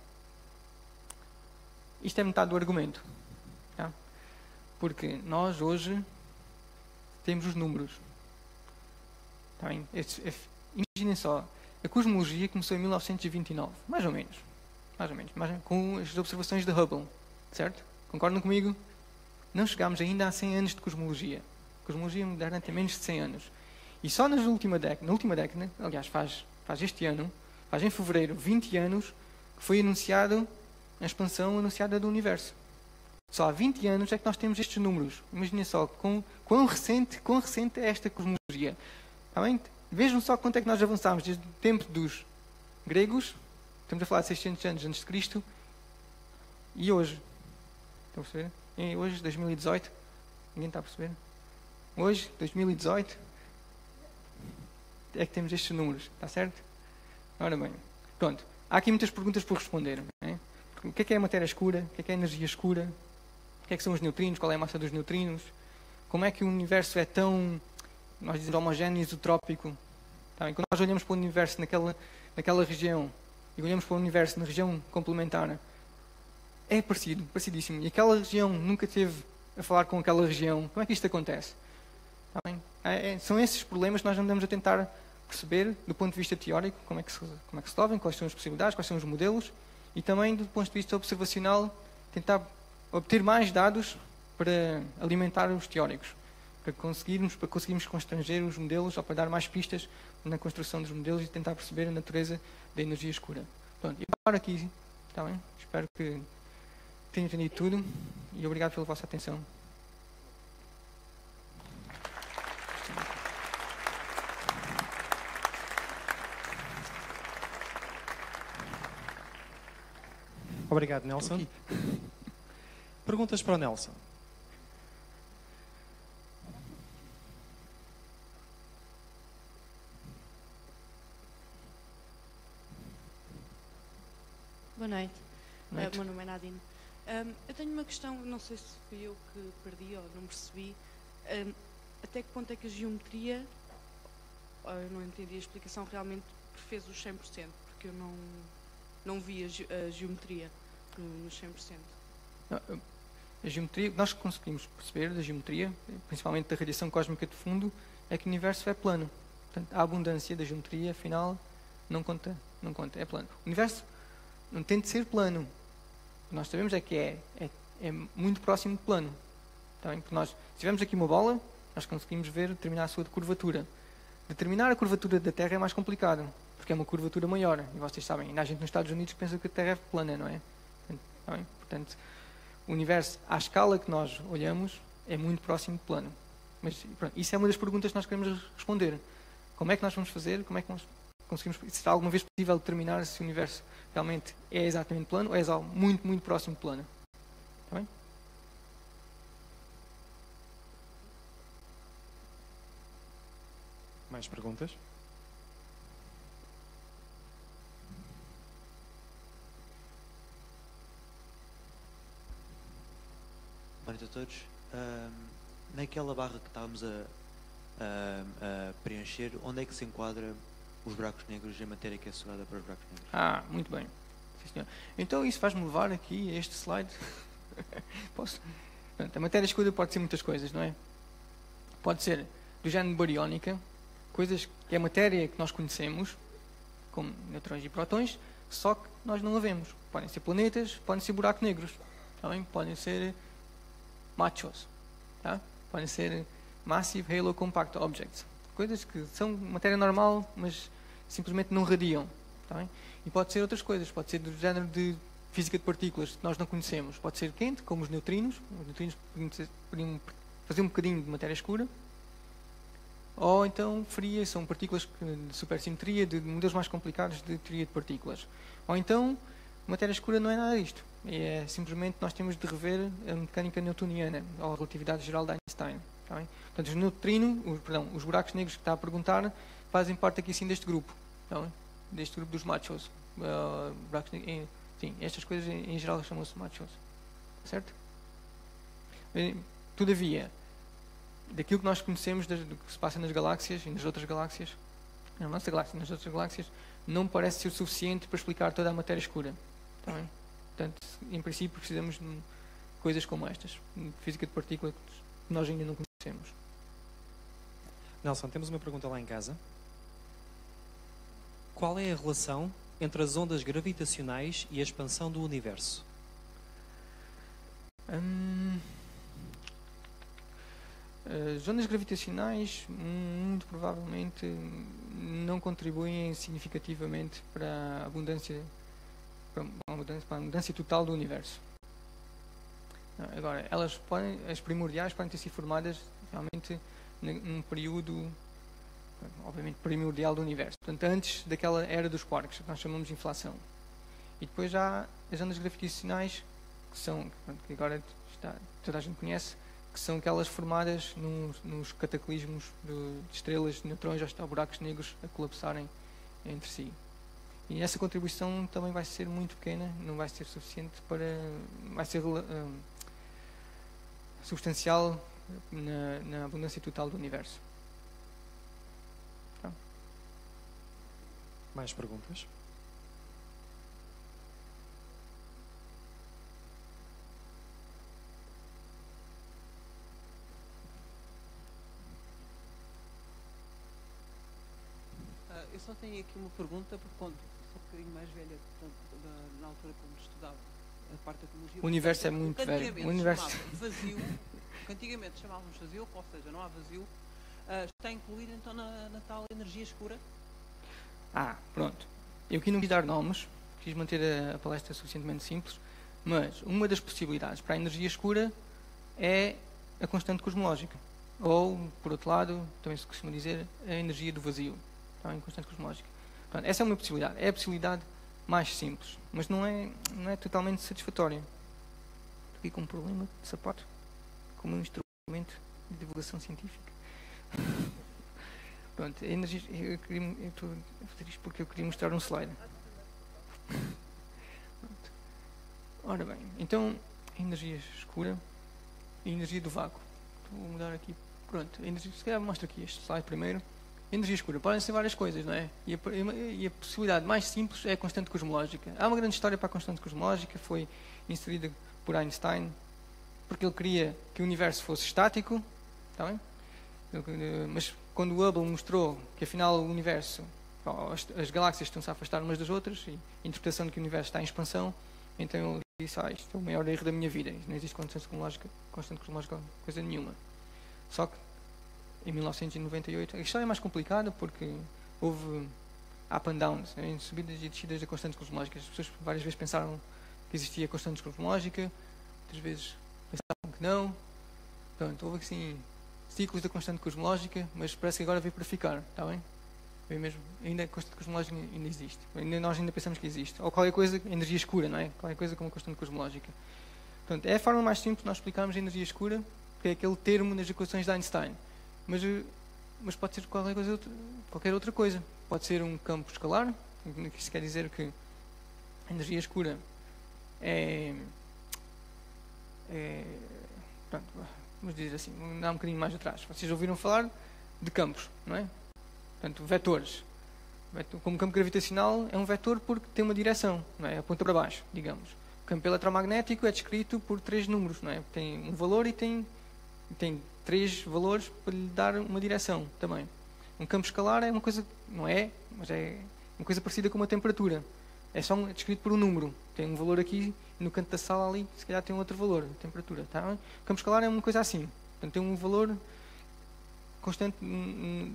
Isto é metade do argumento. Tá? Porque nós hoje temos os números. Tá Imaginem só, a cosmologia começou em 1929, mais ou menos. Mais ou menos, mais, com as observações de Hubble. Certo? Concordam comigo? Não chegámos ainda a 100 anos de cosmologia. A cosmologia moderna tem menos de 100 anos. E só nas última década, na última década, aliás, faz, faz este ano, faz em fevereiro 20 anos, que foi anunciado a expansão anunciada do universo. Só há 20 anos é que nós temos estes números. Imaginem só quão, quão, recente, quão recente é esta cosmologia. Está bem? Vejam só quanto é que nós avançámos desde o tempo dos gregos, estamos a falar de 600 anos antes de Cristo, e hoje. Estão a perceber? E hoje, 2018, ninguém está a perceber? Hoje, 2018, é que temos estes números, está certo? Ora bem, pronto. Há aqui muitas perguntas por responder. É? O que é, que é a matéria escura? O que é, que é a energia escura? O que é que são os neutrinos? Qual é a massa dos neutrinos? Como é que o universo é tão, nós dizemos, homogéneo e isotrópico? Tá Quando nós olhamos para o universo naquela, naquela região e olhamos para o universo na região complementar, é parecido, parecidíssimo. E aquela região nunca teve a falar com aquela região. Como é que isto acontece? Tá é, é, são esses problemas que nós andamos a tentar perceber, do ponto de vista teórico, como é que se, como é que se resolvem, quais são as possibilidades, quais são os modelos, e também, do ponto de vista observacional, tentar obter mais dados para alimentar os teóricos, para conseguirmos, para conseguirmos constranger os modelos ou para dar mais pistas na construção dos modelos e tentar perceber a natureza da energia escura. Pronto, e agora aqui, está bem? Espero que tenham entendido tudo e obrigado pela vossa atenção. Obrigado, Nelson. Perguntas para o Nelson. Boa noite. Boa noite. Uh, meu nome é Nadine. Um, eu tenho uma questão, não sei se fui eu que perdi ou não percebi. Um, até que ponto é que a geometria, eu não entendi a explicação, realmente fez os 100%, porque eu não, não vi a, ge a geometria nos 100%? A geometria, nós conseguimos perceber da geometria, principalmente da radiação cósmica de fundo, é que o universo é plano. Portanto, a abundância da geometria, afinal, não conta, não conta, é plano. O universo não tem de ser plano. O que nós sabemos é que é, é, é muito próximo de plano. Porque nós, se tivermos aqui uma bola, nós conseguimos ver, determinar a sua curvatura. Determinar a curvatura da Terra é mais complicado, porque é uma curvatura maior. E vocês sabem, ainda há gente nos Estados Unidos que pensa que a Terra é plana, não é? Tá Portanto, o universo, à escala que nós olhamos, é muito próximo do plano. Mas pronto, isso é uma das perguntas que nós queremos responder. Como é que nós vamos fazer? Como é que vamos conseguimos, será alguma vez possível determinar se o universo realmente é exatamente plano ou é algo muito, muito próximo de plano. Está bem? Mais perguntas? Boa noite a todos. Um, naquela barra que estávamos a, a, a, preencher, onde é que se enquadra os buracos negros e a matéria que é sugada para os buracos negros? Ah, muito bem. Então isso faz-me levar aqui a este slide. Posso? a matéria escura pode ser muitas coisas, não é? Pode ser do género bariónica, coisas que é matéria que nós conhecemos, como neutrões e prótons, só que nós não a vemos. Podem ser planetas, podem ser buracos negros, também podem ser machos. Tá? Podem ser Massive Halo Compact Objects. Coisas que são matéria normal, mas simplesmente não radiam. Tá? E pode ser outras coisas. Pode ser do género de física de partículas que nós não conhecemos. Pode ser quente, como os neutrinos. Os neutrinos podiam fazer um bocadinho de matéria escura. Ou então fria, são partículas de supersimetria, de modelos mais complicados de teoria de partículas. Ou então, matéria escura não é nada disto. É simplesmente nós temos de rever a mecânica newtoniana, ou a relatividade geral de Einstein. Tá Portanto, os neutrinos, os, perdão, os buracos negros que está a perguntar, fazem parte aqui sim deste grupo. Tá deste grupo dos machos. Uh, sim, estas coisas em, geral chamam-se machos. Certo? Todavia, daquilo que nós conhecemos do que se passa nas galáxias e nas outras galáxias, na nossa galáxia e nas outras galáxias, não parece ser suficiente para explicar toda a matéria escura. Tá bem? Portanto, em princípio, precisamos de coisas como estas, física de partículas que nós ainda não conhecemos. Nelson, temos uma pergunta lá em casa. Qual é a relação entre as ondas gravitacionais e a expansão do universo? Hum, as ondas gravitacionais, muito provavelmente, não contribuem significativamente para a abundância para a para a total do universo. Agora, elas podem, as primordiais podem ter sido formadas realmente num período, obviamente, primordial do universo. Portanto, antes daquela era dos quarks, que nós chamamos de inflação. E depois já as ondas gravitacionais, que são, que agora está, toda a gente conhece, que são aquelas formadas nos, nos cataclismos de, de estrelas, de neutrões ou buracos negros a colapsarem entre si. E essa contribuição também vai ser muito pequena, não vai ser suficiente para. vai ser uh, substancial na, na, abundância total do universo. Mais perguntas? Uh, eu só tenho aqui uma pergunta, porque quando bocadinho mais velha, portanto, da, na altura como estudava a parte da ecologia. O universo é muito velho. O universo vazio, que antigamente chamávamos vazio, ou seja, não há vazio, uh, está incluído então na, na tal energia escura? Ah, pronto. Eu aqui não quis dar nomes, quis manter a, palestra suficientemente simples, mas uma das possibilidades para a energia escura é a constante cosmológica. Ou, por outro lado, também se costuma dizer, a energia do vazio. Está em constante cosmológica. Portanto, essa é uma possibilidade. É a possibilidade mais simples, mas não é, não é totalmente satisfatória. Estou aqui com um problema de sapato, com um instrumento de divulgação científica. Pronto, a energia, eu, queria, eu estou a fazer isto porque eu queria mostrar um slide. Pronto. Ora bem, então, energia escura e energia do vácuo. Vou mudar aqui. Pronto, energia, se calhar mostro aqui este slide primeiro. Energia escura podem ser várias coisas, não é? E a, e a, possibilidade mais simples é a constante cosmológica. Há uma grande história para a constante cosmológica, foi inserida por Einstein, porque ele queria que o universo fosse estático, está bem? Mas quando o Hubble mostrou que afinal o universo, as, as galáxias estão-se a afastar umas das outras, e a interpretação de que o universo está em expansão, então ele disse, ah, isto é o maior erro da minha vida, não existe constante cosmológica, constante cosmológica coisa nenhuma. Só que em 1998. A história é mais complicada porque houve up and downs, né, subidas e descidas de constantes cosmológicas. As pessoas várias vezes pensaram que existia constante cosmológica, outras vezes pensaram que não. Portanto, houve assim ciclos da constante cosmológica, mas parece que agora veio para ficar, está bem? Bem mesmo, ainda a constante cosmológica ainda existe. Ainda, nós ainda pensamos que existe. Ou qualquer coisa, energia escura, não é? Qualquer coisa como constante cosmológica. Portanto, é a forma mais simples de nós explicarmos a energia escura, que é aquele termo nas equações de Einstein. Mas, eh, mas pode ser qualquer, coisa, qualquer outra coisa. Pode ser um campo escalar, que isso quer dizer que a energia escura é. é pronto, vamos dizer assim, dá um bocadinho mais atrás. Vocês ouviram falar de campos, não é? Portanto, vetores. Como campo gravitacional é um vetor porque tem uma direção, não é? Aponta para baixo, digamos. O campo eletromagnético é descrito por três números, não é? Tem um valor e tem, tem três valores para lhe dar uma direção também. Um campo escalar é uma coisa, não é, mas é uma coisa parecida com uma temperatura. É só um, é descrito por um número. Tem um valor aqui, no canto da sala ali, se calhar tem outro valor, temperatura. Tá? O campo escalar é uma coisa assim. Portanto, tem um valor constante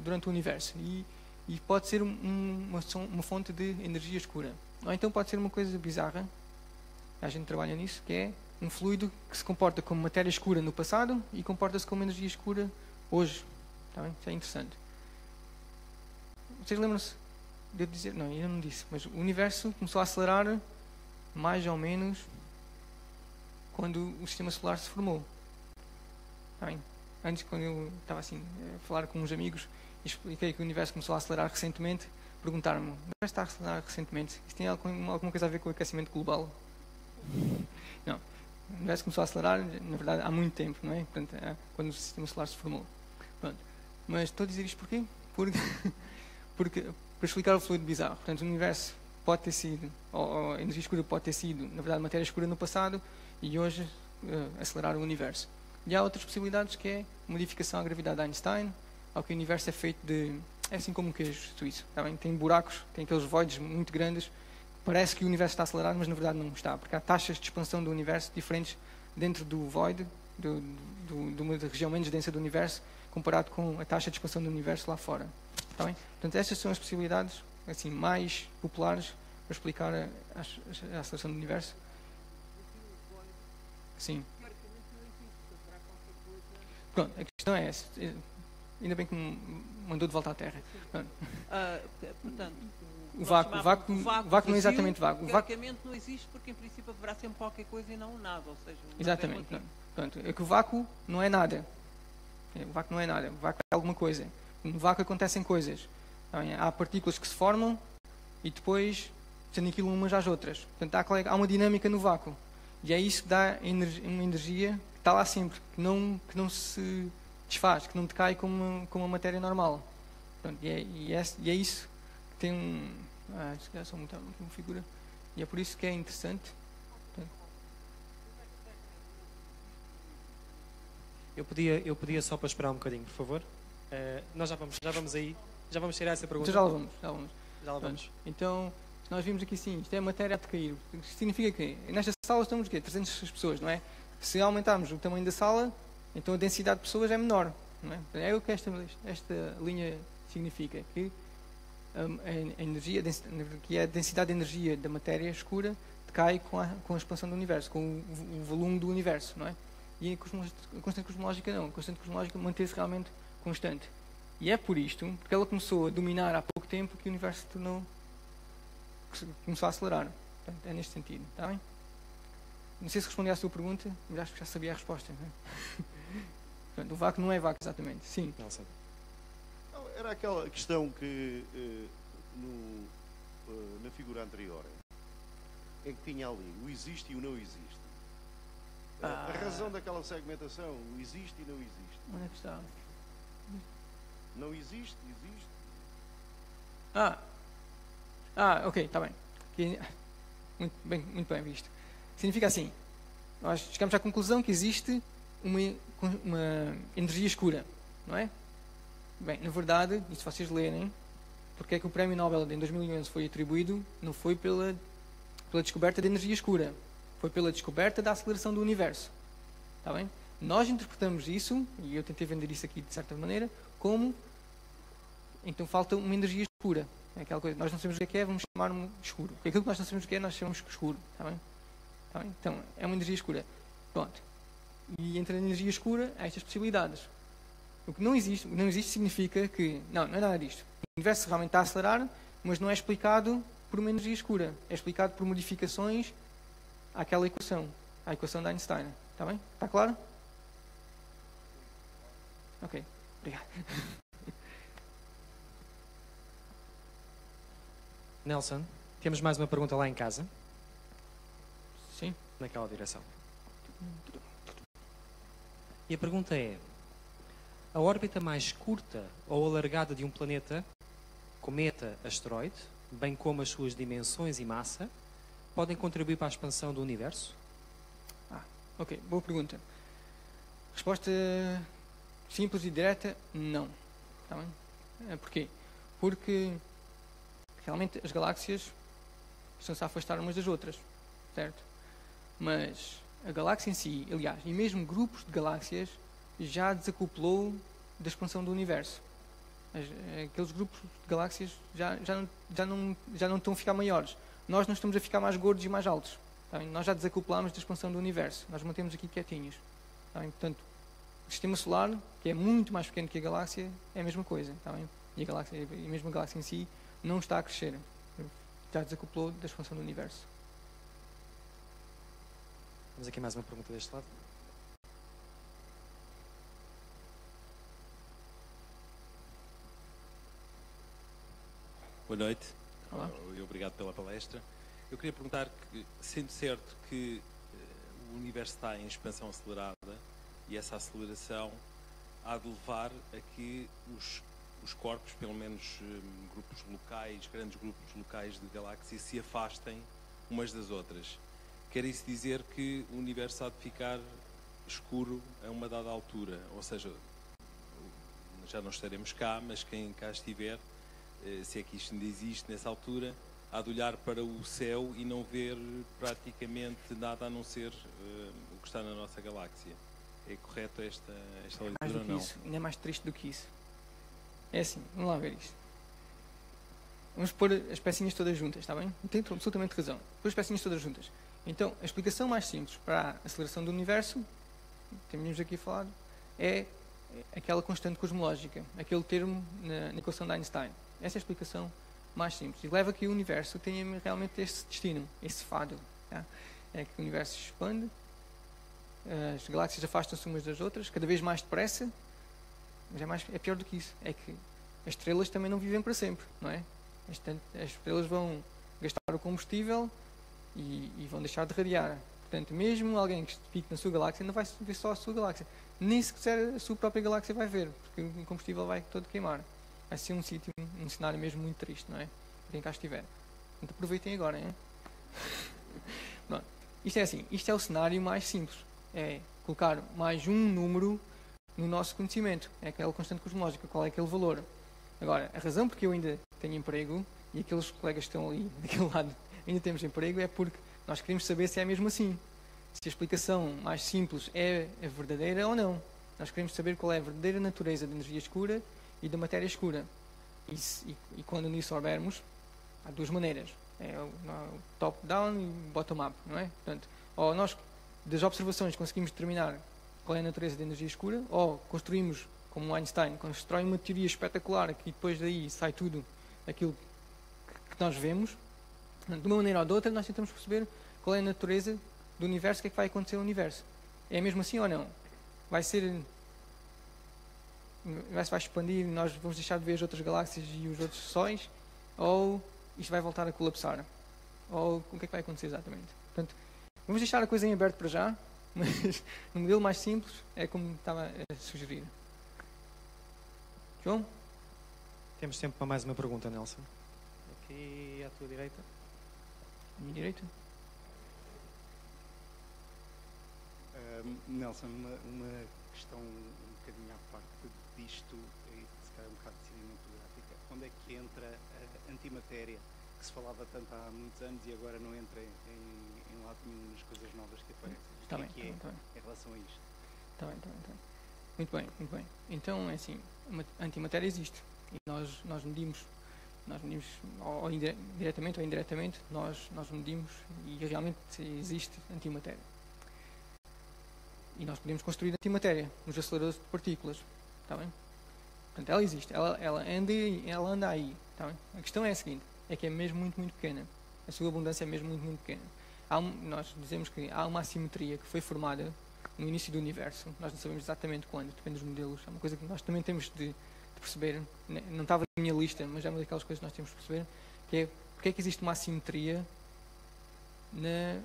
durante o universo. E, e pode ser um, uma, uma fonte de energia escura. Ou então pode ser uma coisa bizarra, a gente trabalha nisso, que é um fluido que se comporta como matéria escura no passado e comporta-se como energia escura hoje. Tá bem? Isso é interessante. Vocês lembram-se de eu dizer, não, ainda não disse, mas o universo começou a acelerar mais ou menos quando o sistema solar se formou. Tá bem? Antes, quando eu estava assim, a falar com uns amigos e expliquei que o universo começou a acelerar recentemente, perguntaram-me: o universo está a acelerar recentemente? Isso tem alguma coisa a ver com o aquecimento global? Não. O universo começou a acelerar, na verdade, há muito tempo, não é? Portanto, é quando o sistema solar se formou. Pronto. Mas estou a dizer isto porquê? Porque, porque, para explicar o fluido bizarro. Portanto, o universo pode ter sido, ou, a energia escura pode ter sido, na verdade, matéria escura no passado e hoje uh, acelerar o universo. E há outras possibilidades que é modificação à gravidade de Einstein, ao que o universo é feito de. É assim como um queijo suíço. Tá tem buracos, tem aqueles voids muito grandes. Parece que o universo está acelerado, mas na verdade não está, porque há taxas de expansão do universo diferentes dentro do void, do, do, de uma região menos densa do universo, comparado com a taxa de expansão do universo lá fora. Tá bem? Portanto, estas são as possibilidades assim, mais populares para explicar a, a, a aceleração do universo. Sim. Pronto, a questão é essa. Ainda bem que me mandou de volta à Terra. Uh, portanto, o vácuo, o vácuo, vácuo, vácuo não é exatamente vácuo. O vácuo não existe porque, em princípio, haverá sempre qualquer coisa e não nada. Ou seja, exatamente. Pronto, é que o vácuo não é nada. É, o vácuo não é nada. O vácuo é alguma coisa. No vácuo acontecem coisas. Há partículas que se formam e depois se aniquilam umas às outras. Portanto, há uma dinâmica no vácuo. E é isso que dá uma energia está lá sempre, que não, que não se desfaz, que não decai como como uma matéria normal. Pronto, e, é, e, é, e é isso que tem um. Ah, só uma, uma figura. E é por isso que é interessante. Eu podia, eu podia só para esperar um bocadinho, por favor. Uh, nós já vamos, já vamos aí, já vamos tirar essa pergunta. Então já lá vamos, já lá vamos. Já lá vamos. Então, nós vimos aqui sim, isto é matéria a decair. Significa que nesta sala estamos o quê? 300 pessoas, não é? Se aumentarmos o tamanho da sala, então a densidade de pessoas é menor. Não é? é o que esta, esta linha significa, que hum, a, a energia, que é a densidade de energia da matéria escura decai com a, com a expansão do universo, com o, o volume do universo, não é? E a constante cosmológica não, a constante cosmológica mantém-se realmente constante. E é por isto, porque ela começou a dominar há pouco tempo, que o universo se tornou, começou a acelerar. Portanto, é neste sentido, está bem? Não sei se respondi à sua pergunta, mas acho que já sabia a resposta. É? Portanto, o vácuo não é vácuo exatamente. Sim. Não, sabe. Era aquela questão que eh, no, eh, na figura anterior em que tinha ali o existe e o não existe. Ah. A razão daquela segmentação, o existe e não existe. Onde é que está? Não existe, existe. Ah, ah ok, está bem. Muito bem, muito bem visto. Significa assim, nós chegamos à conclusão que existe uma, uma energia escura, não é? Bem, na verdade, se vocês lerem, porque é que o Prémio Nobel em 2011 foi atribuído, não foi pela, pela descoberta da energia escura, foi pela descoberta da aceleração do universo. Está bem? Nós interpretamos isso, e eu tentei vender isso aqui de certa maneira, como então falta uma energia escura. É aquela coisa, nós não sabemos o que é, vamos chamar escuro. Aquilo que nós não sabemos o que é, nós chamamos escuro. Está bem? Tá então, é uma energia escura. Pronto. E entre a energia escura há estas possibilidades. O que não existe, não existe significa que, não, não é nada disto. O universo realmente está a acelerar, mas não é explicado por uma energia escura. É explicado por modificações àquela equação, à equação de Einstein. Está bem? Está claro? Ok, obrigado. Nelson, temos mais uma pergunta lá em casa? Sim. Naquela direção. E a pergunta é: a órbita mais curta ou alargada de um planeta, cometa, asteroide, bem como as suas dimensões e massa, podem contribuir para a expansão do universo? Ah, ok, boa pergunta. Resposta simples e direta: não. Tá bem? Porquê? Porque realmente as galáxias estão-se a afastar umas das outras, certo? Mas a galáxia em si, aliás, e mesmo grupos de galáxias, já desacoplou da expansão do universo. Aqueles grupos de galáxias já, já, já, não, já não estão a ficar maiores. Nós não estamos a ficar mais gordos e mais altos. Tá nós já desacoplamos da expansão do universo. Nós mantemos aqui quietinhos. Tá Portanto, o sistema solar, que é muito mais pequeno que a galáxia, é a mesma coisa. Tá e a galáxia, e mesmo a galáxia em si, não está a crescer. Já desacoplou da expansão do universo. Temos aqui mais uma pergunta deste lado. Boa noite. Olá. E obrigado pela palestra. Eu queria perguntar, que, sendo certo que uh, o universo está em expansão acelerada e essa aceleração há de levar a que os, os corpos, pelo menos um, grupos locais, grandes grupos locais de galáxias, se afastem umas das outras. Quer isso dizer que o universo há de ficar escuro a uma dada altura? Ou seja, já não estaremos cá, mas quem cá estiver, eh, se é que isto ainda existe nessa altura, há de olhar para o céu e não ver praticamente nada a não ser uh, o que está na nossa galáxia. É correto esta, esta leitura mais do que não? Isso, ainda é mais triste do que isso. É assim, vamos lá ver isto. Vamos pôr as pecinhas todas juntas, está bem? Tem absolutamente razão. Pôr as pecinhas todas juntas. Então, a explicação mais simples para a aceleração do universo, temos aqui a falar, é aquela constante cosmológica, aquele termo na, na equação de Einstein. Essa é a explicação mais simples. E leva que o universo tenha realmente esse destino, esse fado. Tá? É que o universo se expande, as galáxias afastam-se umas das outras, cada vez mais depressa, mas é, mais, é pior do que isso. É que as estrelas também não vivem para sempre, não é? As, as estrelas vão gastar o combustível e, e, vão deixar de radiar. Portanto, mesmo alguém que fique na sua galáxia não vai ver só a sua galáxia. Nem sequer a sua própria galáxia vai ver, porque o combustível vai todo queimar. Vai ser um sítio, um cenário mesmo muito triste, não é? Para quem cá estiver. Então aproveitem agora, hein? Isto é assim, isto é o cenário mais simples. É colocar mais um número no nosso conhecimento. É aquela constante cosmológica, qual é aquele valor. Agora, a razão porque eu ainda tenho emprego e aqueles colegas que estão ali daquele lado ainda temos emprego é porque nós queremos saber se é mesmo assim. Se a explicação mais simples é verdadeira ou não. Nós queremos saber qual é a verdadeira natureza da energia escura e da matéria escura. E, e, e quando nisso soubermos, há duas maneiras. É o top-down e bottom-up, não é? Portanto, ou nós, das observações, conseguimos determinar qual é a natureza da energia escura, ou construímos, como Einstein, constrói uma teoria espetacular que depois daí sai tudo aquilo que nós vemos, de uma maneira ou de outra, nós tentamos perceber qual é a natureza do universo, o que é que vai acontecer no universo. É mesmo assim ou não? Vai ser. Vai se vai expandir, nós vamos deixar de ver as outras galáxias e os outros sóis? Ou isto vai voltar a colapsar? Ou o que é que vai acontecer exatamente? Portanto, vamos deixar a coisa em aberto para já, mas no modelo mais simples é como estava a sugerir. João? Temos tempo para mais uma pergunta, Nelson. Aqui à tua direita minha direita. Uh, Nelson, uma, uma, questão um bocadinho à parte disto, e se calhar um bocado cinematográfica. Onde é que entra a antimatéria, que se falava tanto há muitos anos e agora não entra em, em lado nenhum nas coisas novas que aparecem? Está o bem, que é, está bem, em relação a isto? Está bem, está bem, está bem. Muito bem, muito bem. Então, é assim, a antimatéria existe. E nós, nós medimos nós medimos, ou, ou diretamente ou indiretamente, nós, nós medimos e realmente existe antimatéria. E nós podemos construir antimatéria nos aceleradores de partículas. Está bem? Portanto, ela existe. Ela, ela, anda, ela anda aí. Está bem? A questão é a seguinte: é que é mesmo muito, muito pequena. A sua abundância é mesmo muito, muito pequena. Um, nós dizemos que há uma assimetria que foi formada no início do universo. Nós não sabemos exatamente quando, depende dos modelos. É uma coisa que nós também temos de, de perceber. Não estava na minha lista, mas é uma daquelas coisas que nós temos de perceber, que é porque é que existe uma assimetria na,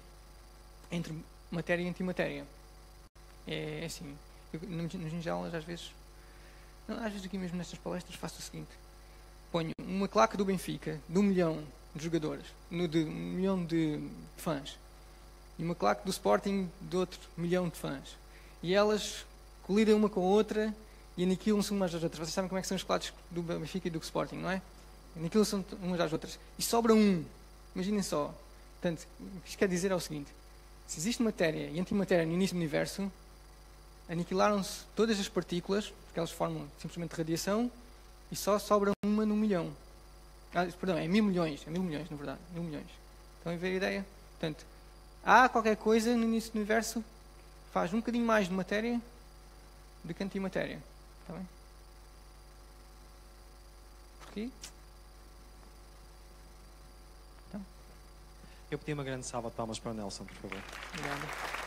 entre matéria e antimatéria. É, é assim, nos aulas às vezes, não, às vezes aqui mesmo nestas palestras faço o seguinte, ponho uma claque do Benfica de um milhão de jogadores, no, de um milhão de fãs, e uma claque do Sporting de outro milhão de fãs. E elas colidem uma com a outra e aniquilam-se umas às outras. Vocês sabem como é que são os claques do Benfica e do Sporting, não é? Aniquilam-se umas às outras. E sobra um. Imaginem só. Portanto, o que isto quer dizer é o seguinte. Se existe matéria e antimatéria no início do universo, aniquilaram-se todas as partículas, porque elas formam simplesmente radiação, e só sobra uma no milhão. Ah, perdão, é mil milhões, é mil milhões, na verdade, mil milhões. Estão a ver a ideia? Portanto, há qualquer coisa no início do universo que faz um bocadinho mais de matéria do que antimatéria. Está bem? Porquê? Então. Eu pedi uma grande salva de palmas para o Nelson, por favor. Obrigado.